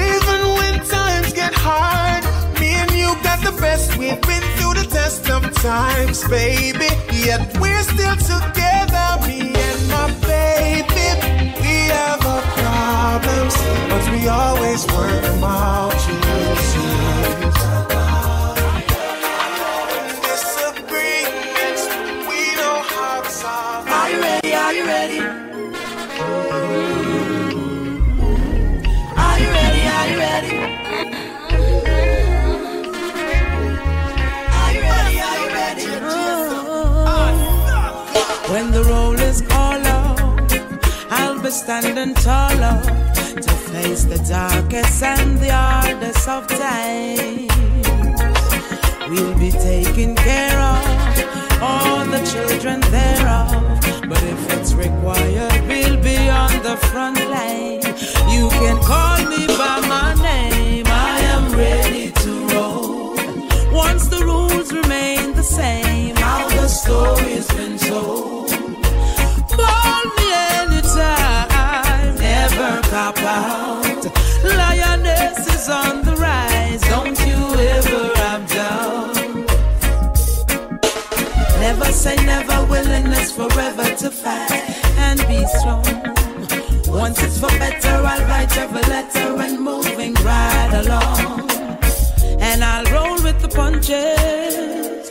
Even when times get hard, me and you got the best. We've been through the test of times, baby. Yet we're still together, me we always work them out. Are you ready? Are you ready? Are you ready? Are you ready? When the roll is called out, I'll be standing taller face the darkest and the hardest of times. We'll be taking care of all the children thereof. But if it's required, we'll be on the front line. You can call me by my name. I am ready to roll. Once the rules remain the same, how the story's say never, willingness forever to fight and be strong. Once it's for better, I'll write every letter and moving right along. And I'll roll with the punches,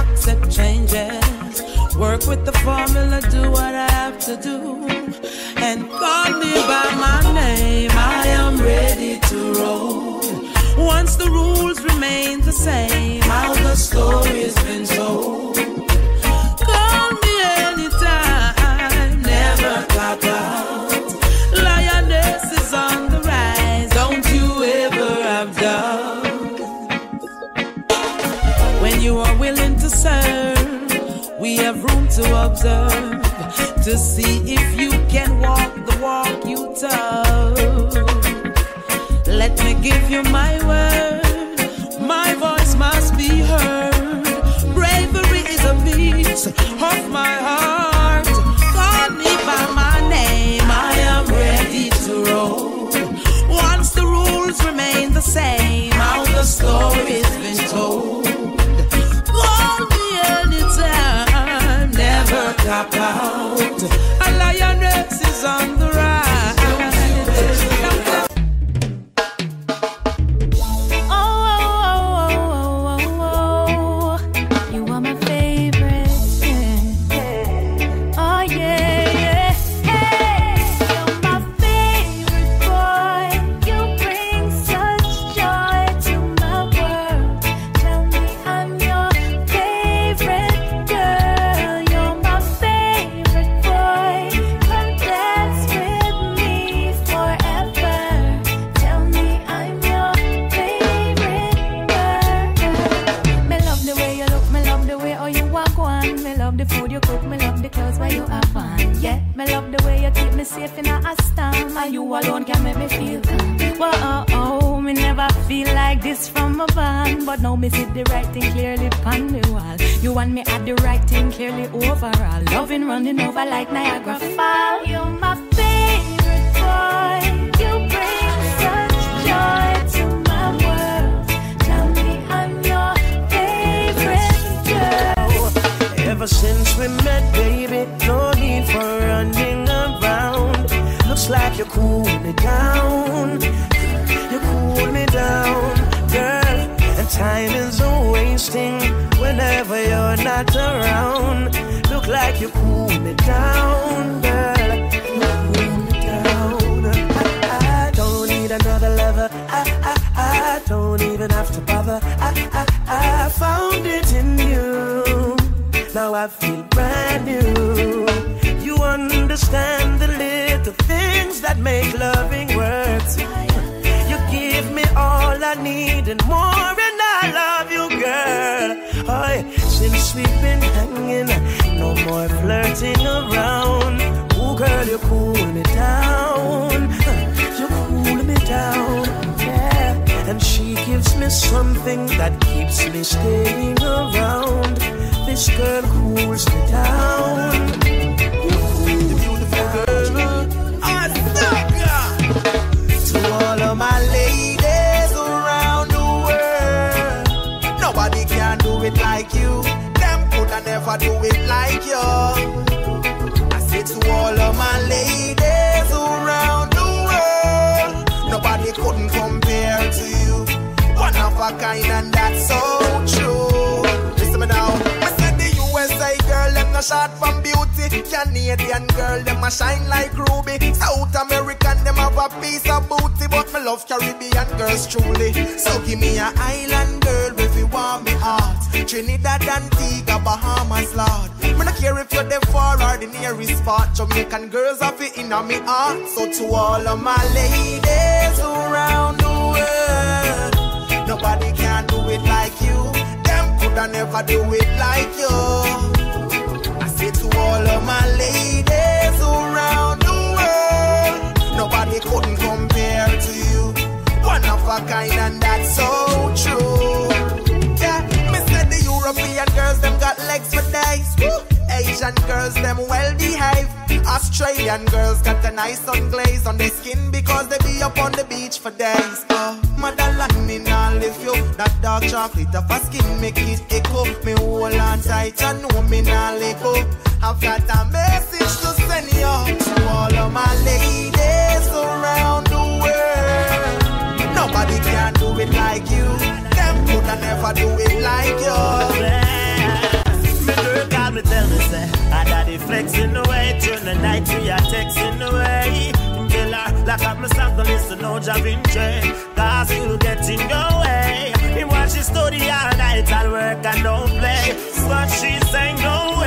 accept changes, work with the formula, do what I have to do. And call me by my name, I am ready to roll. Once the rules remain the same, how the story's been told. Serve, we have room to observe to see if you can walk the walk you talk. Let me give you my word, my voice must be heard. Bravery is a beat of my heart. Cop out. Me see the right thing clearly on the wall. You want me at the right thing clearly overall. Loving running over like Niagara Falls. You're my favorite boy. You bring such joy to my world. Tell me I'm your favorite girl. Ever since we met, baby, no need for running around. Looks like you cool me down. You cool me down, girl. Time is wasting whenever you're not around. Look like you cool me down, girl. Cool me down. I, I don't need another lover. I, I, I don't even have to bother. I, I, I found it in you. Now I feel brand new. You understand the little things that make loving work. You give me all I need and more, we've been hanging, no more flirting around. Oh, girl, you cool me down. You cool me down. Yeah. And she gives me something that keeps me staying around. This girl cools me down. Never do it like you. I say to all of my ladies around the world, nobody couldn't compare to you. One of a kind, and that's so true. Listen me now. I said the USA girl, them no short from beauty. Canadian girl, them a shine like ruby. South American, them have a piece of booty, but me love Caribbean girls truly. So give me a island girl want me heart. Trinidad, Antigua, Bahamas, Lord. Me not care if you're the far or the nearest spot. Jamaican girls have it in me heart. So to all of my ladies around the world, nobody can do it like you. Them coulda never do it like you. I say to all of my ladies around the world, nobody couldn't compare to you. One of a kind, and that's so true. Asian girls them well behaved. Australian girls got a nice sun glaze on their skin because they be up on the beach for days. Uh, oh, motherland me nah live you. That dark chocolate of a skin make it echo. Me hold on tight and know me nah let go. I've got a message to send you to all of my ladies around the world. Nobody can do it like you. Them coulda never do it like you. Call me tell me say I daddy flexing away Turn the night we are texting away her lock up my song to listen no Javin J Cause you'll get in your way He watch she study all night and work and don't play. But she say no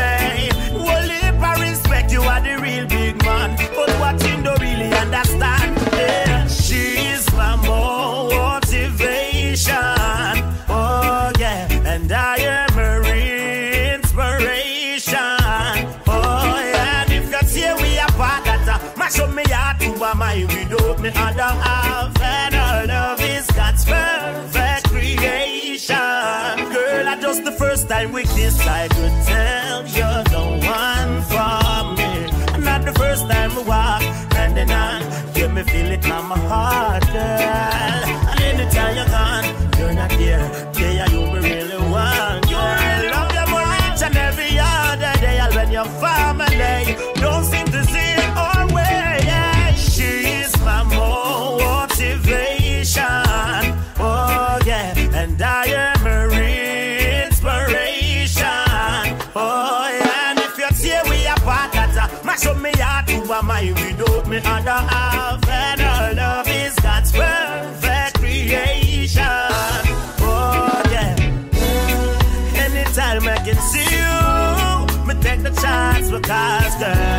other half. And love is God's perfect creation. Oh yeah. Anytime I can see you, me take the chance because, girl,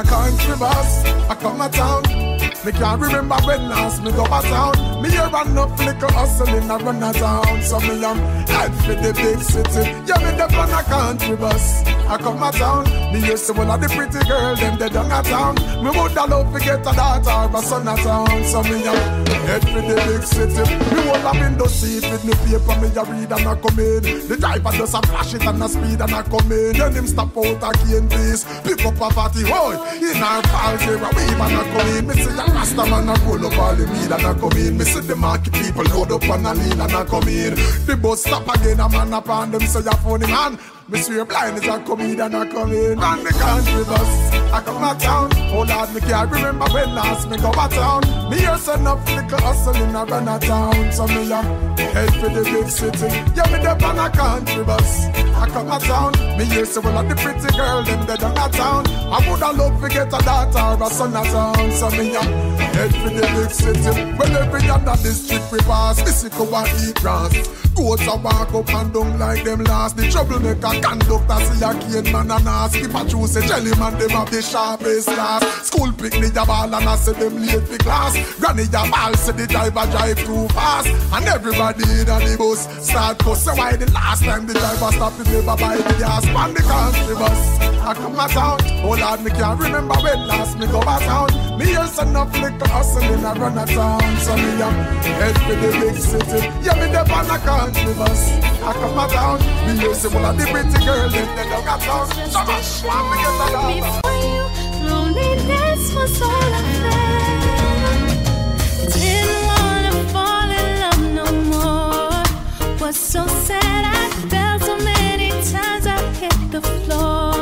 a country bus. I come a town. Me can't remember when last me go a town. Me hear enough little hustling I run a town. So me am head for the big city. Yeah, me the on a country bus. I come a town. Me used to one of the pretty girl them they done a town. Me woulda love to get a daughter or a son a town. So me am head for the big city. Me hold a window seat with me paper me a read and a come in. The driver just a flash it and a speed and a come in. Then him stop out a cane piece. Pick up a fatty hoy. In our pals here a weave and a come in. Me see a rasta man a roll up all the weed and a come in. Me see the market people load up and a lean and a come in. The bus stop again a man upon them say a funny man. Me swear blind is a comedian a come in. Run the country bus. I come a town. Oh Lord, me can't remember when last me go a town. Me hear some enough little hustling a run a town. So me a head for the big city. Yeah, me the on a country bus. I come a town. Me hear some of the pretty girl them they down a town. I woulda love to get a daughter or a son a town. So me a head for the big city. Well, every other district we pass, this is go and eat grass. Goats a walk up and down like them last. The troublemaker conductor see a cane man and ask. If I choose a jelly man, them have the sharpest class. School pick a ball and I say them late for class. Granny a ball say the driver drive too fast. And everybody in the bus start cuss. Why the last time the driver stop the never buy the gas on the country bus? I come a town. Oh Lord, me can't remember when last me go a town. Me hear some enough liquor hustling I run a town. So me am head for the big city. Yeah, me the on a country bus. I come a town. Me hear some of the pretty girl they don't got town. So much want me get a dollar. You, loneliness was all I felt. Didn't wanna fall in love no more. Was so sad I felt so many times I hit the floor.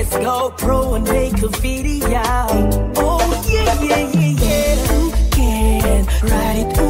Let's go pro and make a video. Oh yeah, yeah, yeah, yeah. who can ride it. Ooh.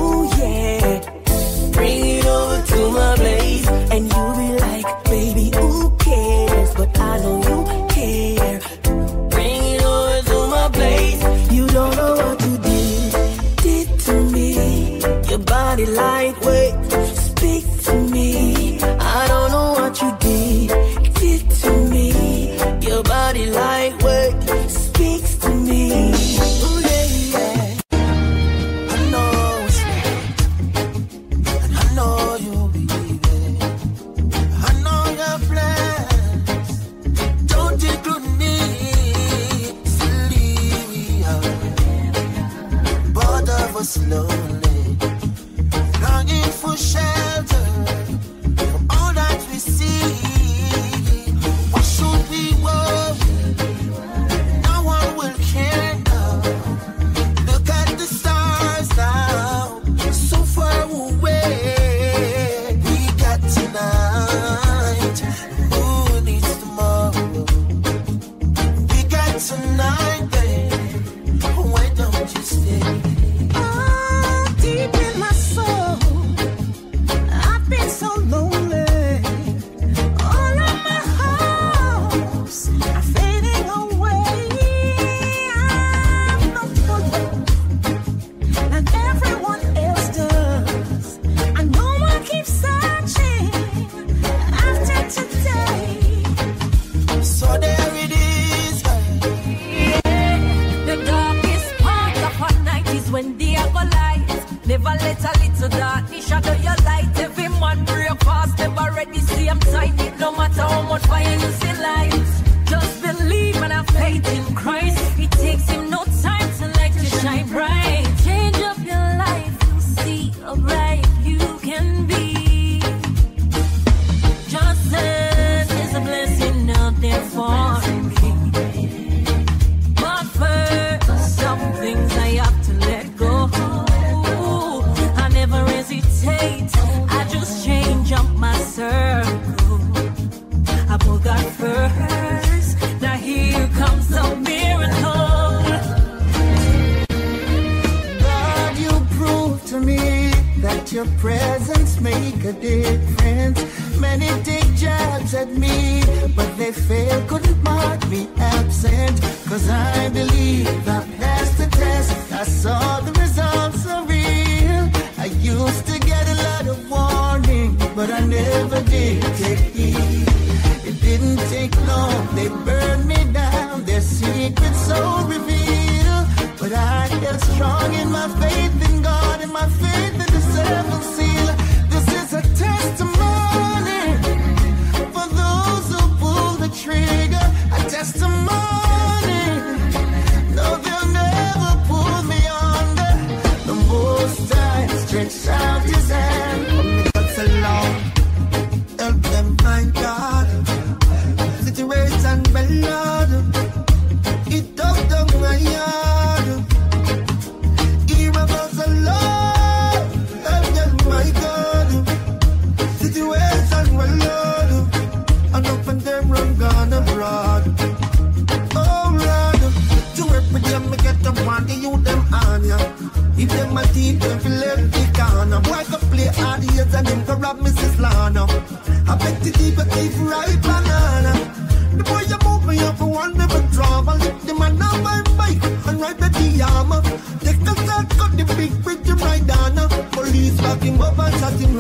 right the armor. Take the shot, cut the big pretty right down. Police back him up and shot him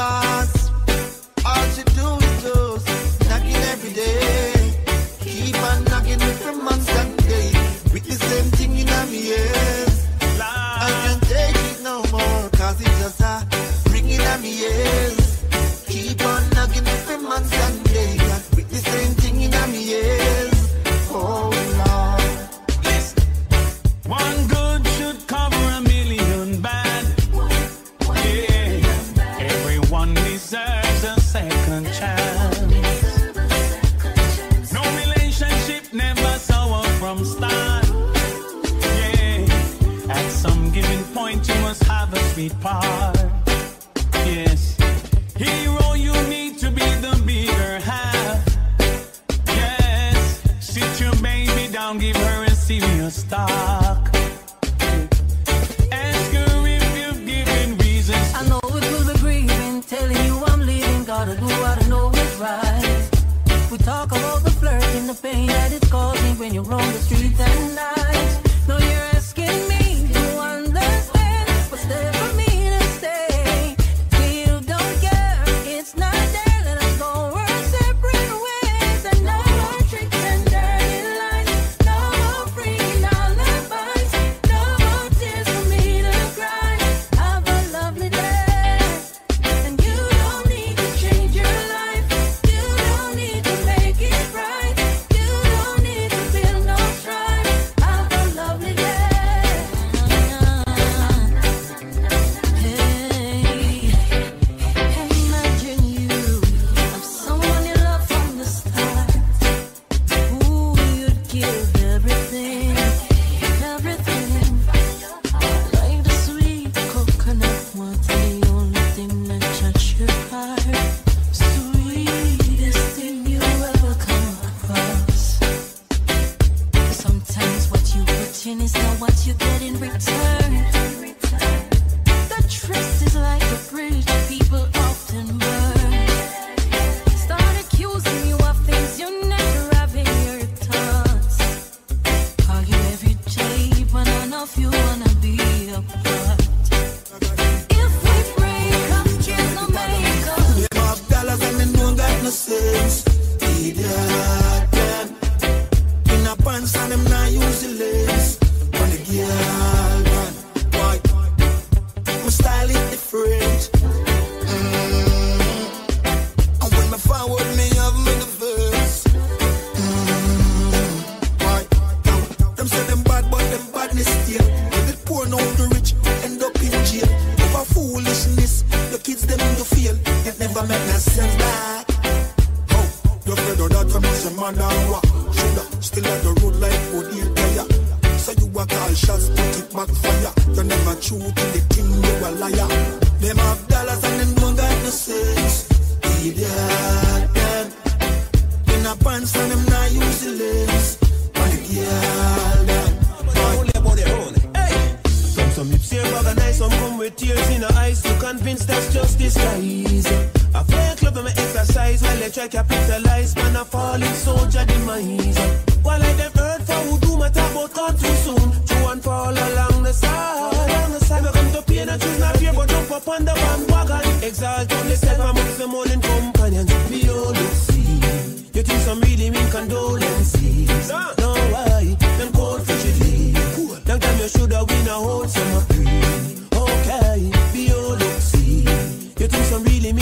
living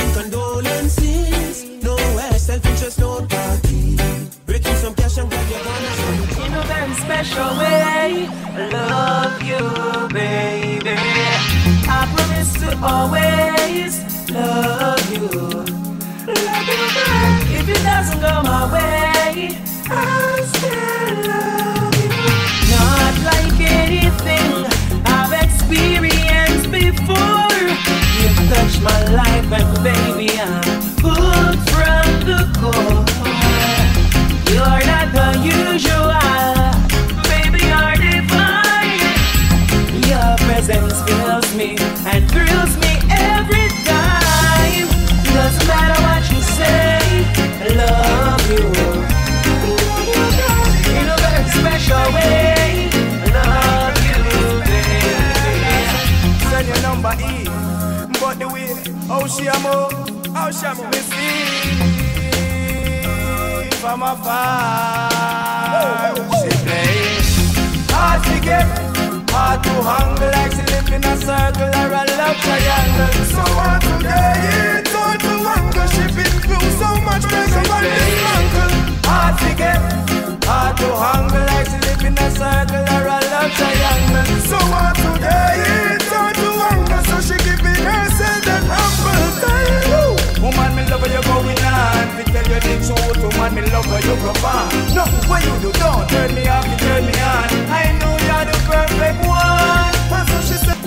mean condolences? No self-interest, no party. Breaking some cash and grab your gun. In a very special way, love you, baby. I promise to always love you. Love you, girl. If it doesn't go my way, I still love you. Not like anything I've experienced before. You touched my life, and baby, I'm hooked from the core. Way how she a move, how she hard to get, hard to hang like she live in a circle or a love triangle. So hard to get, hard to angle. She been through so much, her want to uncle. Hard to get, hard to hang like she live in a circle or a love triangle. So hard to get, hard to angle. So she give giving herself that humble time. Woman, me love you going on. Me tell you the truth, woman, me love you on. No, what you do, don't turn me off, you turn me on. I know you're the perfect one. And so she said.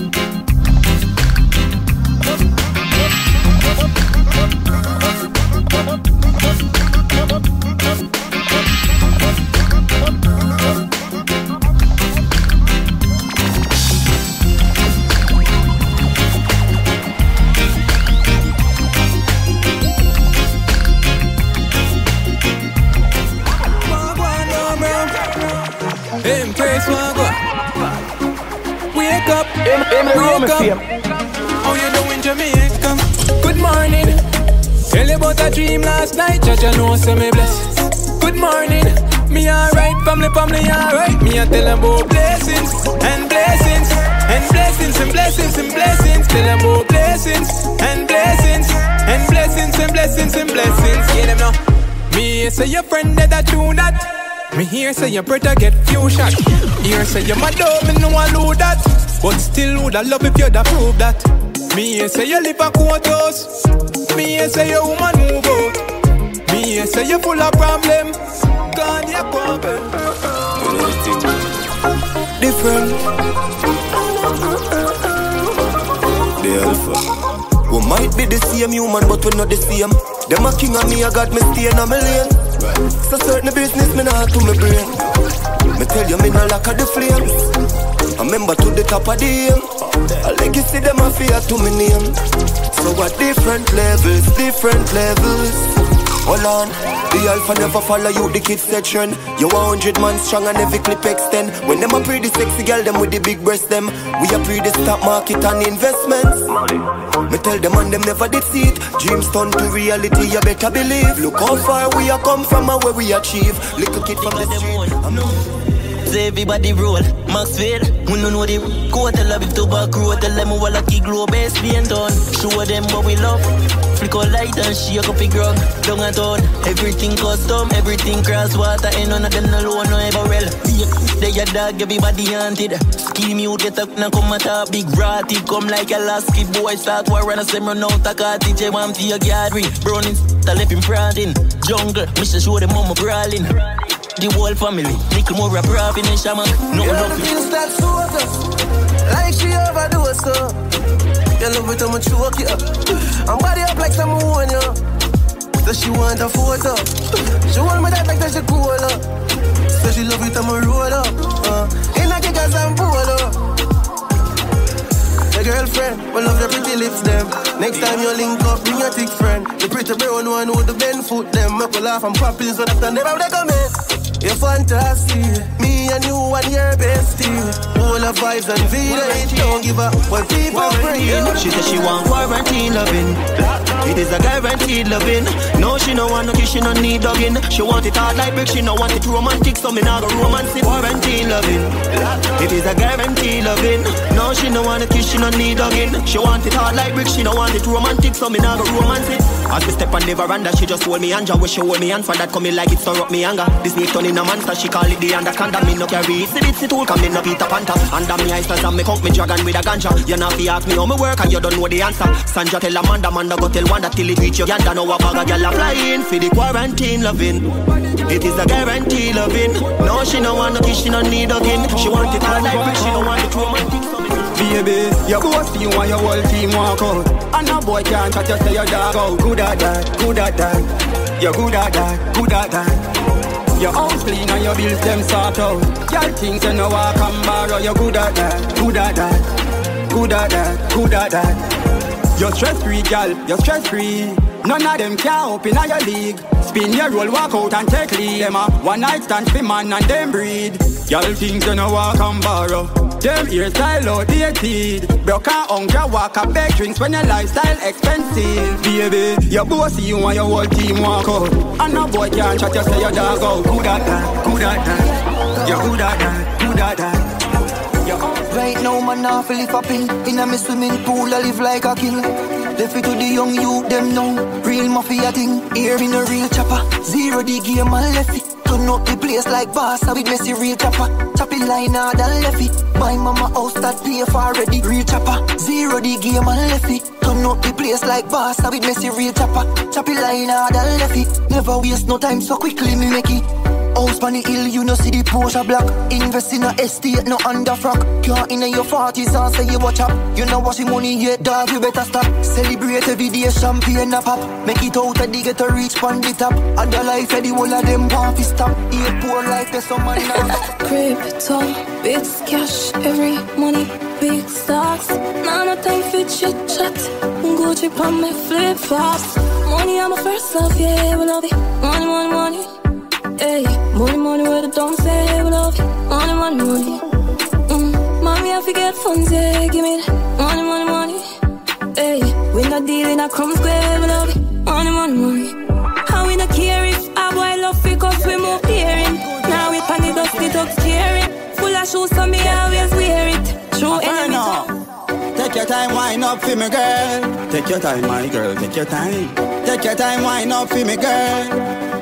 Wake up. How you doing, Jamaica? Good morning. Tell you about a dream last night, judge I know say me bless. Good morning. Me alright, family, family alright. Me I tell them about blessings and blessings and blessings and blessings and blessings. Tell them about blessings and blessings and blessings and blessings and blessings. Yeah, them know. Me say your friend that I do that. Me hear say your brother get few shot. Here say your mother, me know I know that. But still would I love if you'd prove that. Me hear say you live a quarters. Me hear say your woman move out. Me hear say you full of problem. God, you problem. Different. The alpha. We might be the same human, but we're not the same. Them a king of me, I got me staying on my lane. So certain business me not to my brain. Me tell you me not lack of the flames. A member to the top of the game. A legacy them a fear to me name. So at different levels, different levels. Hold on, the alpha never follow you, the kid section. You a hundred man strong and every clip extend. When them a pretty sexy girl, them with the big breast them. We a pretty stock market and investments. Me tell them and them never did see it. Dreams turn to reality, you better believe. Look how far we a come from and where we achieve. Little kid from the street. I'm say everybody roll. Maxfield, we no know the go tell her big tobacco, tell them we lucky glow base being done. Show them what we love. Flick a light and shake up a grog. Down and town, everything custom, everything cross water, ain't none of them alone, no ever. Be they a dog, everybody hunted. Scheme you get up now come at a big ratty, come like a lasky boy, start war and a same run out a car, DJ one to your gallery. Browning, the lip in prodding. Jungle, Mr. Show them mama brawling. The whole family, little more rap rap in the shaman. No Girl, the things that soak us Like she overdose so. You love it when I choke you I'm body up like someone you So she want a photo. She want me that like that she cool up. So she love it when I roll up uh, In a kickers and polo Your girlfriend, will love your pretty lips them. Next time you link up, bring your thick friend. The pretty brown one with the bend foot them. Make we laugh and pop in so that I never recommend you're fantastic, me and you and your bestie. All the vibes and village, don't give up what people bring. She said she want quarantine loving. It is a guaranteed loving. No, she no want no kiss, she no need dogging. She want it hard like brick, she no want it romantic, so me not go romance it. Quarantine loving. It is a guaranteed loving. No, she no want no kiss, she no need dogging. She want it hard like brick, she no want it romantic, so me not go romance it. As we step on the veranda, she just hold me and when she hold me and for that coming like it stir up me anger. This snake turn in a monster, she call it the anaconda. Me no carry it, see it, tool, come in no Peter Panther. Under me eyes and me conk me dragon with a ganja. You not fi ask me how me work and you don't know the answer. Sandra tell Amanda, Amanda go tell Wanda till it reach your yanda. Know a bag of gyal a flying for the quarantine loving. It is a guarantee loving. No, she no want no kiss, she no need again. She want it hard like she no want it romantic. Baby, your boss you and your whole team walk out And no boy can't touch you, say your dog out Good at that, good at that You're good at that, good at that Your house clean and your bills them sort out Girl things you know walk and borrow You're good at that, good at that Good at that, good at that You're stress free, girl, you're stress free None of them can up in your league. Spin your roll, walk out and take lead Them a one night stand for man and them breed. Y'all things you know walk and borrow. Them hairstyle outdated. Broke and hungry walk a beg drinks when your lifestyle expensive. Baby, your bossy you and your whole team walk out. And no boy can't chat you say your dog out. Good at that, good at that You're good at that, good at that You're Right now, man, I feel if it popping. In a me swimming pool, I live like a king. Left it to the young youth, them know. Real mafia thing. Here in a real chopper. Zero the game, man, left it. Turn up the place like boss, I be messy real chopper. Choppy line hard and left it. My mama house that pay for already. Real chopper. Zero the game, man, left it. Turn up the place like boss, I be messy real chopper. Choppy line hard and left it. Never waste no time, so quickly me make it. House on the hill, you know see the Porsche block. Invest in a estate, no under frock. Car in your forties and say you watch up. You know washing money yet, dog, you better stop. Celebrate every day, champagne a pop. Make it out of the get to reach on the top. And life of whole of them want to stop. Eat poor life, there's some now. [laughs] Crypto, bits, cash, every money, big stocks. Now no time for chit chat. Gucci on my flip flops. Money, I'm a first love, yeah, we love it. Money, money, money. Hey, money, money, where the don't say love. Money, money, money. Mm, mommy, I forget funds, yeah, give me that. Money, money, money. Hey, we not dealing a crumb square, we love it. Money, money, money. How we not care if a boy love it, cause we move hearing. Now we pan it up, it up, scaring. Full of shoes, so me always wear it. True enemy. Take your time, wine up for me, girl. Take your time, my girl, take your time. Take your time, wine up for me, girl.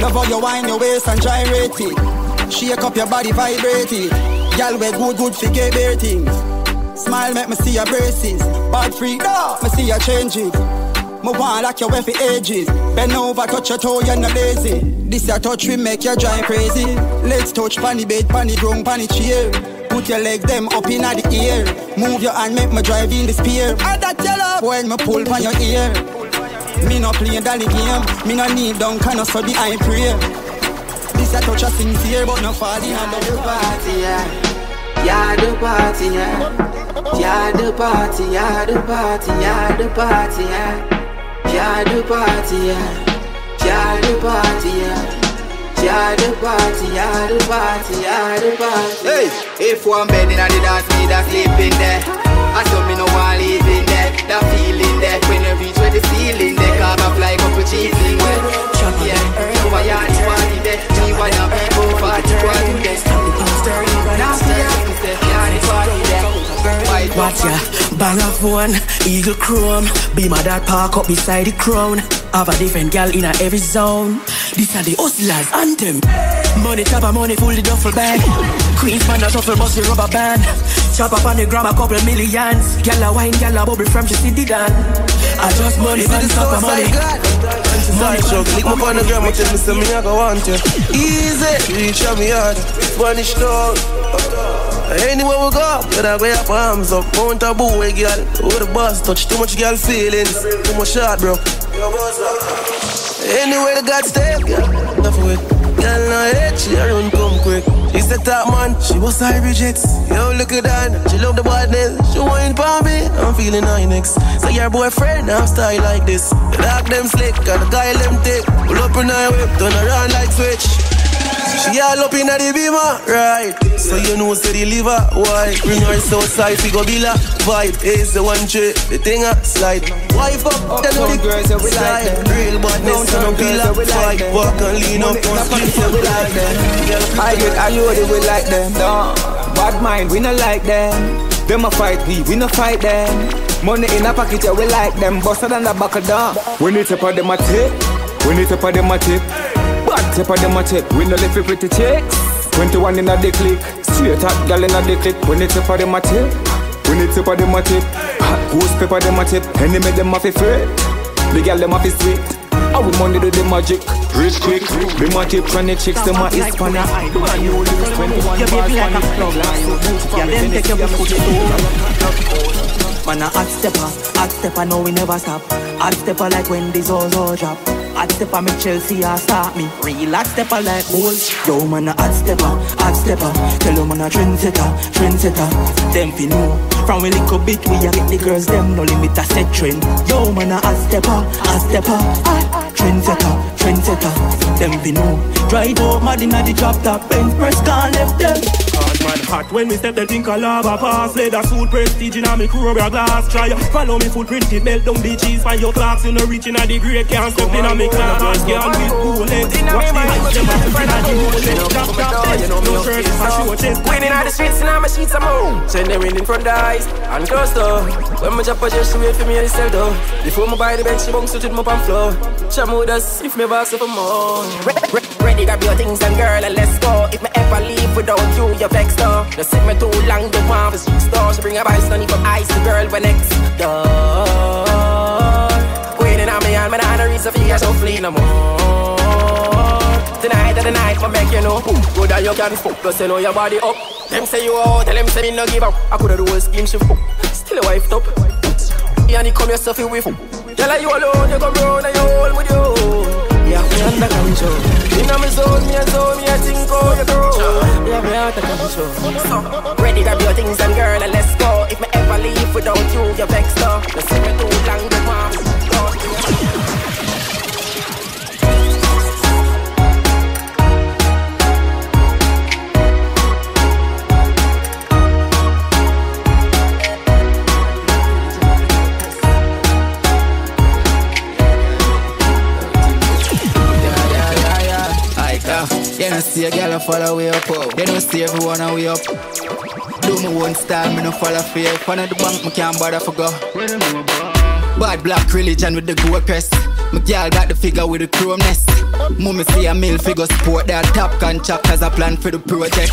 Love how you wind your waist and gyrate it. Shake up your body, vibrate it. Girl, we good, good for get bare things. Smile, make me see your braces. Bad freak, no, me see your changes. Me want like your way for ages. Bend over, touch your toe, you're not lazy. This your touch we make you drive crazy. Let's touch panny bed, panny ground, panny chair. Put your legs them up in the air. Move your hand, make me drive in the spear. And that your love when me pull on your ear. Me no play dolly game. Me no need down kind of so the I pray. This a touch a sincere, but no fall in on the party, yeah. Yeah, the party, yeah. Yeah, the party, yeah, the party, yeah, the party, yeah. Yeah, the party, yeah. Yeah, the party, yeah. Yeah, the party, yeah, the party, yeah, the party. Hey, if one bed in the dance, me that sleep in there. I saw me no one in there. That feeling there when you reach where the ceiling there Cause I fly up with. Cheesing well Yeah, you are yard party there. We wanna be more party party I'm we have to say yard party there. Watch ya, bang a phone, eagle chrome. Be my dad park up beside the crown. Have a different gal in a every zone. These are the hustlers and them. Money top of money full the duffel bag. Queens man a shuffle bust the rubber band. Chop up on the gram a couple millions. Gal a wine, gal a bubble from she see the dan. I just money on top of money. Money show, click my on the gram and tell me say me I go want you. Easy, reach out me hard, Spanish dog. Anywhere we go, better go up arms up. Mount a boy, eh, girl. Where the boss touch too much girl feelings. Too much shot, bro. Anywhere the God step, girl. Enough it. Girl, no hate, she a run come quick. She's the top man, she was high rejects. Yo, look at that, she love the badness. She wine for me, I'm feeling high next. So your boyfriend, I'm style like this. The dog them slick, and the guy them thick. Pull up in her whip, turn around like switch. She all up in the beamer, right? So you know, say the liver, why? Bring her so side, we go be la vibe. Is the one trick, the thing a slide. Wife up, then her the girls that we like them. Real badness, so no be la fight. Walk and lean up, on split, so we like them. I get I you we like them. No. Bad mind, we not like them. Them a fight we, we not fight them. Money in a pocket, yeah, we like them. Buster than the buckle down. We need to put them a tip. We need to put them a tip. Bad tip of them a tip. We no live for pretty chicks. 21 in a the click. Straight hot gal in a the click. We need to put them a tip. We need to put them a tip. Hot goose pepper them a tip. Enemy them a fi fret. The gal them a fi sweet. How we money do the magic? Rich quick. Them a tip the chicks. Them a Hispanic. Brand new lyrics. 21 Your baby like a the plug Yeah, them take your foot Man a hot stepper, hot stepper, no we never stop. Hot stepper like when the Zozo drop. Hot stepper make Chelsea a start me. Real hot stepper like gold. Yo man a hot stepper, hot stepper. Tell them man a trendsetter, trendsetter. Them fi know. From we little bit we a get the girls them no limit a set trend. Yo man a hot stepper, hot stepper. Ah, Trendsetter, trendsetter. Them fi know. Drive out mad inna the drop top. Benz press can't left them. Hard man. Hot when we step the think a lava pass. Leather suit prestige in a me crew a glass. Try follow me footprint it melt down the cheese Find your clocks. You know reaching a the grade Can't step in a me class. Girl with bullets Watch the eyes them a put in a the rolex Drop top test No shirt a show chest. Winning out the streets and I'm a sheets of moon Send them in in front the eyes and close door. When my chopper just she wait for me to sell though Before my buy the bench she bounce to it up on floor Shamu does if me boss for more. Ready grab your things and girl and let's go. If me ever leave without you you vex though Don't sit me too long the one for six store She bring a bice don't even ice. The girl when next door. Queen in me and me not a reason for you so flee no more. Tonight of the night, I make you know. Good that you can fuck, plus you know your body up. Them say you out, tell them say me no give up. I coulda do a scheme, she fuck. Still a wife Yeah, and you come yourself you with. Girl, are you alone, you come round and you hold with you me under control. Inna me zone, me a zone, me a think how you grow. Yeah, me out of control. So, ready grab your things and girl and let's go. If me ever leave without you, you vex though. You see me too long, the mom. See a girl follow way up. Oh. You don't see everyone a way up. Do me one style, me no follow fear. One of the bank, me can't bother for go. Bad black religion with the gold crest. My girl got the figure with the chrome nest. Mummy see a mill figure sport that top contract as a plan for the project.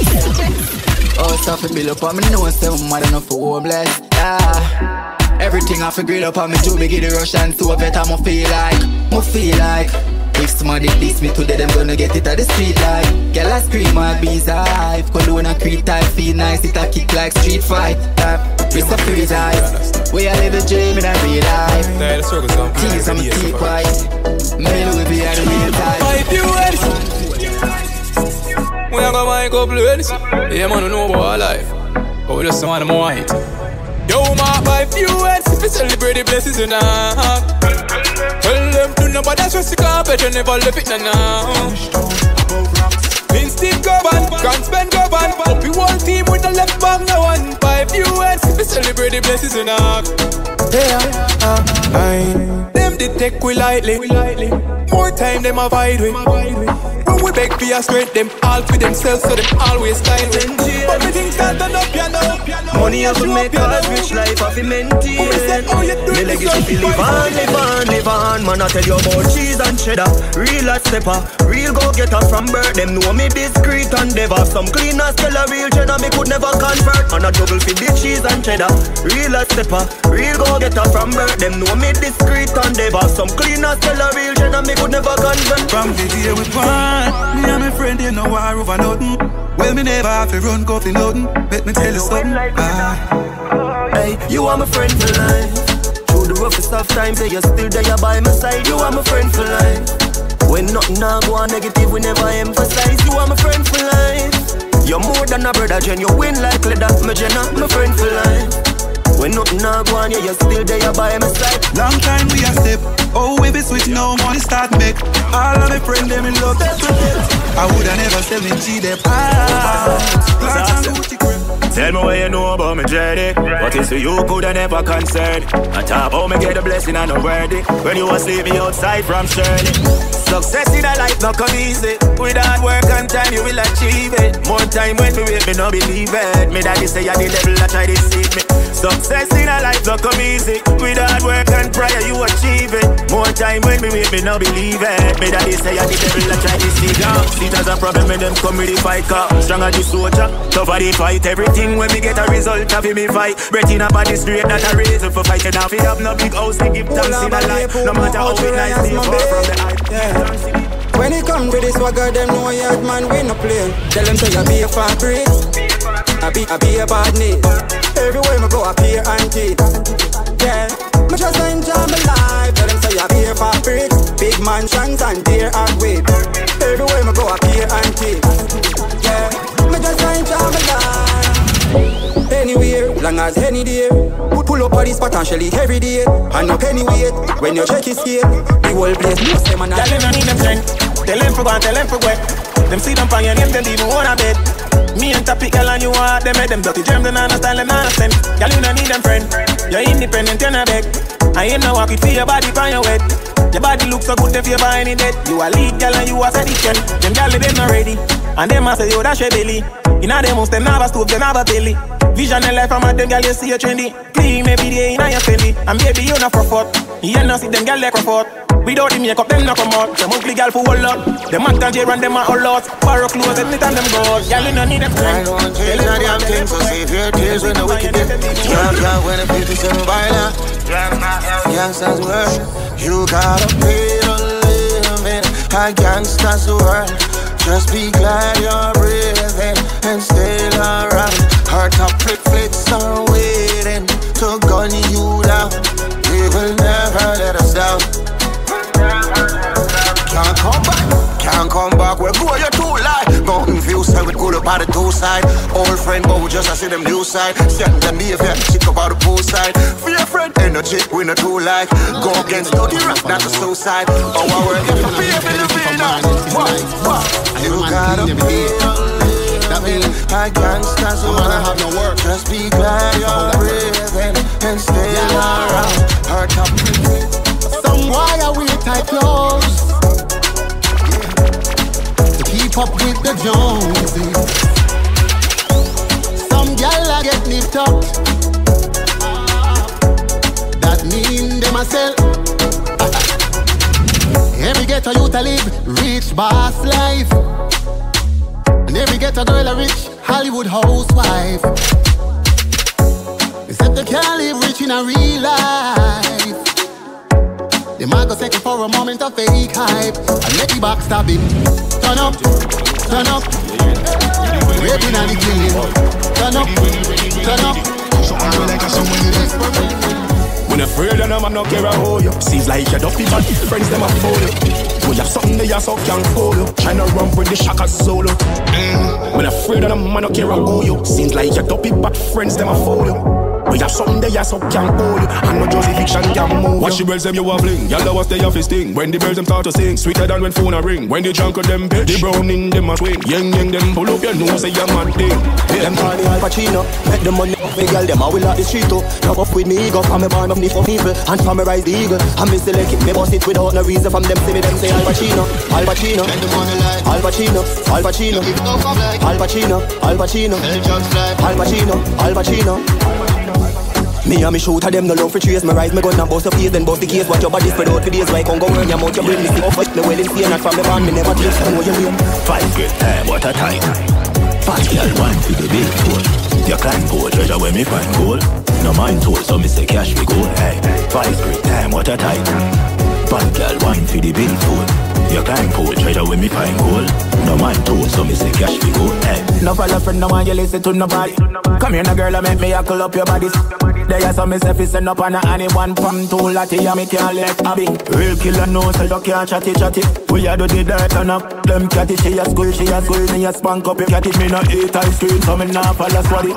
Oh, stuff it build up on me, say I'm mad enough for homeless. Yeah. Everything I figure up on me, too big the Russian, so better I feel like, I feel like. If somebody diss me today, them gonna get it at the street like Girl, I scream my bees hive. Cologne and creep type, feel nice, it a kick like street fight. Type It's a free life We a live a dream in a real life. Nah, the struggle's on Tease and keep quiet. Middle will be the real time Five viewers We are gonna make up plans Yeah, man, I know about life. But we just want them white Yo, my five viewers If you celebrate the blessings you them to nobody stress the carpet You never left it now Instinct go on, can't spend go on. Up the whole team with the left back no one. Five If you celebrate the blessings you know Yeah, uh, I Them they take we lightly More time them avoid we When We beg for your strength, them all for themselves, so them always style But me things start turn up, you know. Money have to make us rich life have to maintain. Oh, me legacy fi live on, live on, live on. Man, I tell you about cheese and cheddar. Real hot stepper, real go getter from birth. Them know me discreet and never. Some clean as tell a real cheddar, me could never convert. Man, I double fi the cheese and cheddar. Real hot stepper, real go getter from birth. Them know me discreet and never. Some clean as tell a real cheddar, me could never convert. From the day we born, me and my friend ain't no war over nothing. Well, me never have to run go for nothing. Let me tell you something. Ah. Hey, you are my friend for life. Through the roughest of times, you're still there by my side. You are my friend for life. When nothing now go on negative, we never emphasize. You are my friend for life. You're more than a brother, Jen. You win like leather, my Jenna, my friend for life. When nothing now go on, yeah, you're still there by my side. Long time we a step. Oh, we be switch now, money start make. All of my friends, them in love. I woulda never sell me G them. Ah, Tell me what you know about me journey. What is for you coulda never concern. I top how me get a blessing and no worthy. When you was leaving outside from Shirley. Success in a life not come easy. With hard work and time you will achieve it. More time when me wait me no believe it. Me daddy say I the devil I try to deceive me. Success in a life not come easy. With hard work and prayer you achieve it. More time when me wait me no believe it. Me daddy say I the devil I try to deceive me. See it as a problem when them come with the fight car. Stronger the soldier, tougher the fight. Everything when me get a result of me fight. Breath in a body straight that a reason for fighting. Now fi have no big house to give thanks in a life. No matter how we nice stay far from the hype. Yeah. When it come to this swagger, them know yard man we no play. Tell them say I be a fabric, I be I be a badness. Everywhere me go, I pay auntie. Yeah, me just enjoy my life. Tell them say I be a fabric, big mansions and dear and wait. Everywhere me go, I pay auntie. Yeah, me just enjoy my life. Long as any day. Pull, pull up on this every day. And no penny weight. When you check his scale, the whole place knows them and Girl, you no need them friend. Tell them for go tell them for wet. Them see them pan your name, them even own a bed. Me and topic, girl, and you want them make them dirty germs, them not style, them not sense. Girl, you no need them friend. You're independent, you're not beg. I ain't no walk it for your body, pan your wet. Your body look so good, if you buy any debt. You a lead, girl, and you a sedition. Them girl, they not ready. And them a say, yo, that's your belly. Inna them house, them never stove, them never belly. Vision and life, I'm at them girl, you see you trendy. Clean every day, inna your fendi. And baby, you not for fuck. You not see them girl like a fuck. Without the makeup, them not come out. Them ugly girl for whole lot. Them man can and them a whole lot. Borrow clothes, anytime them go. Girl, you no need them I don't change a damn thing, so save your tears when the wicked get. Can't can't when the 57 violent. Gangsters world, you gotta pay to live in a gangster's world. Just be glad you're breathing and still around. Her top flick flicks are waiting to gun you down. We will never let us down. Can't come back, can't come back. We're going you too light. Mountain view side with good about the two side. Old friend, but we just I see them new side. Setting the knee event, chick about the pool side. Fear friend, energy, we not too like. Go against dirty rock, not the suicide. Oh, I work if you pay me the feel now. What, what? You gotta be a gangster's wanna have no work. Just be glad you're breathing and stay around. Her top Some wire we tight clothes to keep up with the Joneses. Some gal a get nipped up. That mean them a sell. Every ghetto youth a live rich boss life, every ghetto girl a rich Hollywood housewife. Except they can't live rich in a real life. They might go second for a moment of fake hype and let the back stab him. Turn up, turn up. Raping and the killing. Turn up, turn up. When afraid of them, I'm not care how you. Seems like your dopey bad friends, them a fool you. We have something they are so can fool you. Tryna run with the shaka solo. Mm. When afraid of them, I'm not care how you. Seems like your dopey bad friends, them a fool you. We have something there, so can't hold you. And no Josie fiction can move Watch the birds them you a fling. Y'all was they have his sting. When the birds them start to sing, sweeter than when phone a ring. When the drunk of them pitch, the browning them a swing. Yang yang them pull up your nose, say you mad thing. Them call me Al Pacino. Make the money up, big girl, them I will out the street oh. too. Now up with me, go from me born of the for people. And from me rise the eagle. And me select it, me bust it without no reason. From them see me, them say Al Pacino. Al Pacino. Al Pacino. Al Pacino. Al Pacino. Al Pacino. Al Pacino. Al Pacino. Me and me shooter them no love for trace. Me rise me gun and bust your face then bust the case. Watch your body spread out for days. Why come go earn your mouth you bring me see off Me well insane and from the band me never take I know you win Five great time, what a time. Fat girl wine for the big tool Your climb pole, treasure when me find gold No mind told, so me say cash we go. Hey, five great time, what a time Fat girl wine for the big tool Your climb pole, treasure when me find gold No mind told, so me say cash we go Hey, No follow friend, no one you listen to nobody. Come here, no girl, I make me a up your bodies. There you some me say send up on a anyone from two lati, yeah me can't let a big real killer know so you can't chatty chatty. We a do the dirt and up them catty. She a school, she a school, me a spank up your catty. Me no eat ice cream, so me nah follow squaddy.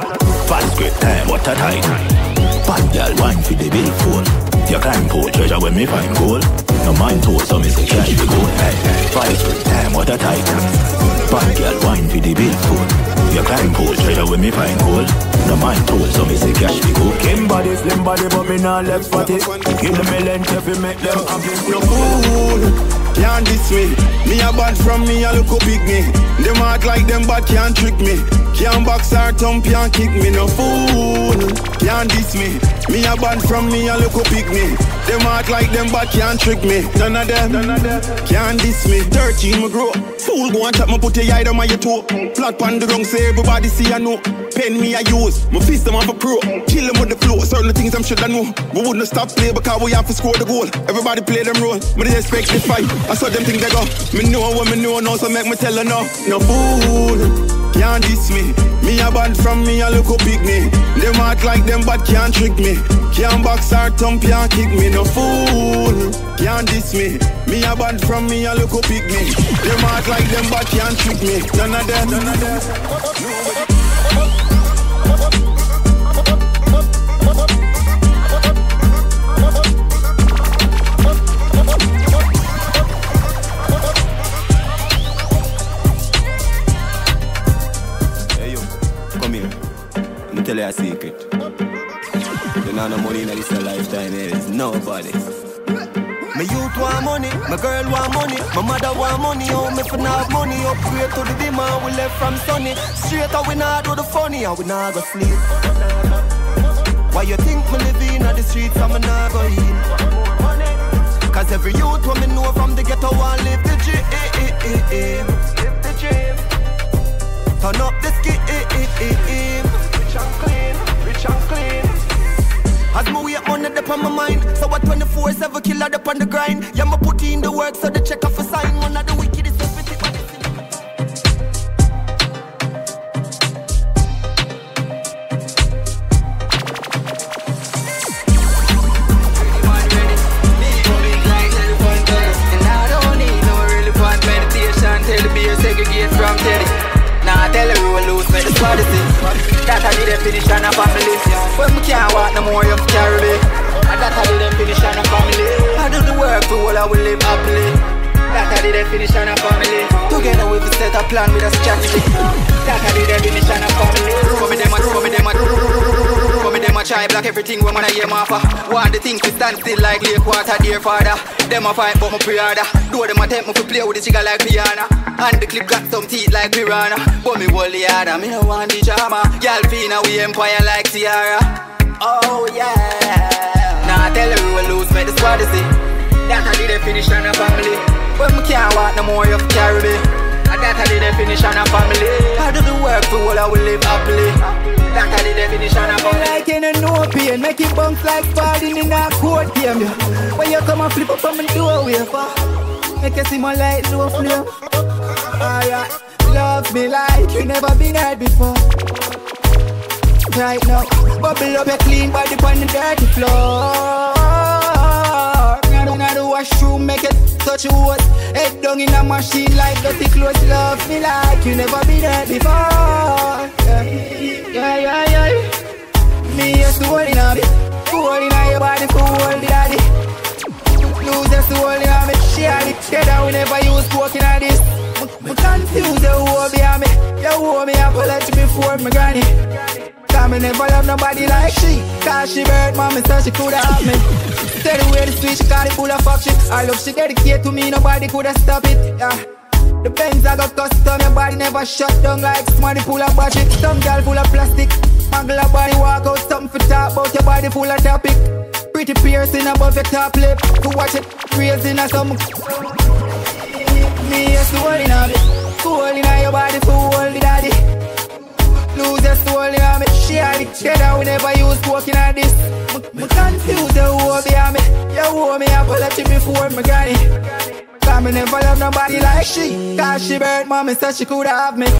Fat great time, what a time Fat girl wine for the big phone Your climb pole, treasure when me find gold No mind told, so me say cash we go Hey, five time, what a time Fat girl wine for the big Your climb pole, treasure when me gold No mind so me say cash we go Kim body, slim body, but me nah left length if you make them happy. You fool, can't diss me. Me a bad from me, a look up big me. Them act like them but can't trick me. Can't box or thump, can't kick me. No fool, can't diss me. Me a bad from me, a look up big me. Them act like them but can't trick me. None of them, none of them can't diss me. 13 me grow. Fool go and tap me put a eye on my toe. Flat pan the wrong say everybody see I know. Pen me I use, my fist them off a pro. Kill them with the flow. Certain things I'm should I know. We wouldn't stop play because we have to score the goal. Everybody play them role. Me they expect the fight. I saw them things they go. Me know what me know now, so make me tell her no. No fool, can't diss me. Me a bad from me, a look up big me. Them act like them but can't trick me. Can't box or thump, can't kick me. No fool, can't diss me. Me a bad from me, a look up big me. Them act like them but can't trick me. None of them, none of them. A secret. You know no money in this lifetime is nobody. My youth want money, my girl want money, my mother want money, oh me for not money, upgrade to the demand, we left from sunny. Straight out we not do the funny, and we not go sleep. Why you think me live in the streets me not go in? Cause every youth when me know from the ghetto want live the dream. Live the dream. Turn up the scheme. Rich and clean, rich and clean. As me wait money up on my mind So what 24 7 killer up on the grind Yeah, me put in the work so the check off a sign One of the wickedest I. Tell the beer segregate from Teddy. Nah, tell you we lose, make the squad see. That I did a finish on a family. When we can't walk no more, you have to carry me. And that I did a finish on a family. I do the work for all I will live happily. That I did a finish on a family. Together we will set a plan with a strategy. That I did a finish on a family. Rub me them, rub me them, rub me them a try block everything when I hear my offer. Want the things to stand still like lake water, dear father. Them a fight but my pre-order. Do them a tempt me to play with the jigger like piano. And the clip got some teeth like piranha. But me the harder, me no want the drama. Y'all feel we empire like Ciara. Oh yeah. Nah, tell her we will lose, make the squad see. That I did a finish on a family. But me can't walk no more, you carry me. And that I did a finish on a family. I do the work for all I will live happily. That I did a finish on a family. Like in a no pain, make it bounce like falling in a court game. Yeah. When you come and flip up on my doorway, make you see my light low flame. Alright, love me like you never been had before. Right now, bubble up your clean body on the dirty floor. Now do the washroom, make it touch wood. Head down in a machine like dirty clothes. Love me like you never been had before. Yeah, yeah, yeah. yeah. Me soul in a me. In a your body, fool the daddy. Lose soul in a me. She had it together whenever you was walking at this. Me you owe me a me. You owe me apology before me granny. Cause me never love nobody like she Cause she bird mommy so she coulda have me Tell the way the she call it full of fuck shit. I love she dedicate to me nobody coulda stop it yeah. The Benz I got custom your body never shut down like somebody pull up budget Some girl full of plastic Mangle body walk out something for talk about your body full of topic. Pretty piercing above your top lip To watch it? Raising or some Me a soul in a bit Soul in a your body? Fool the daddy Lose your soul, yeah, me She had it together whenever you was walking at this. Me, confused, owe me, yeah, me You owe me apology before me granny. Cause me never love nobody like she. Cause she bird mommy said she coulda have me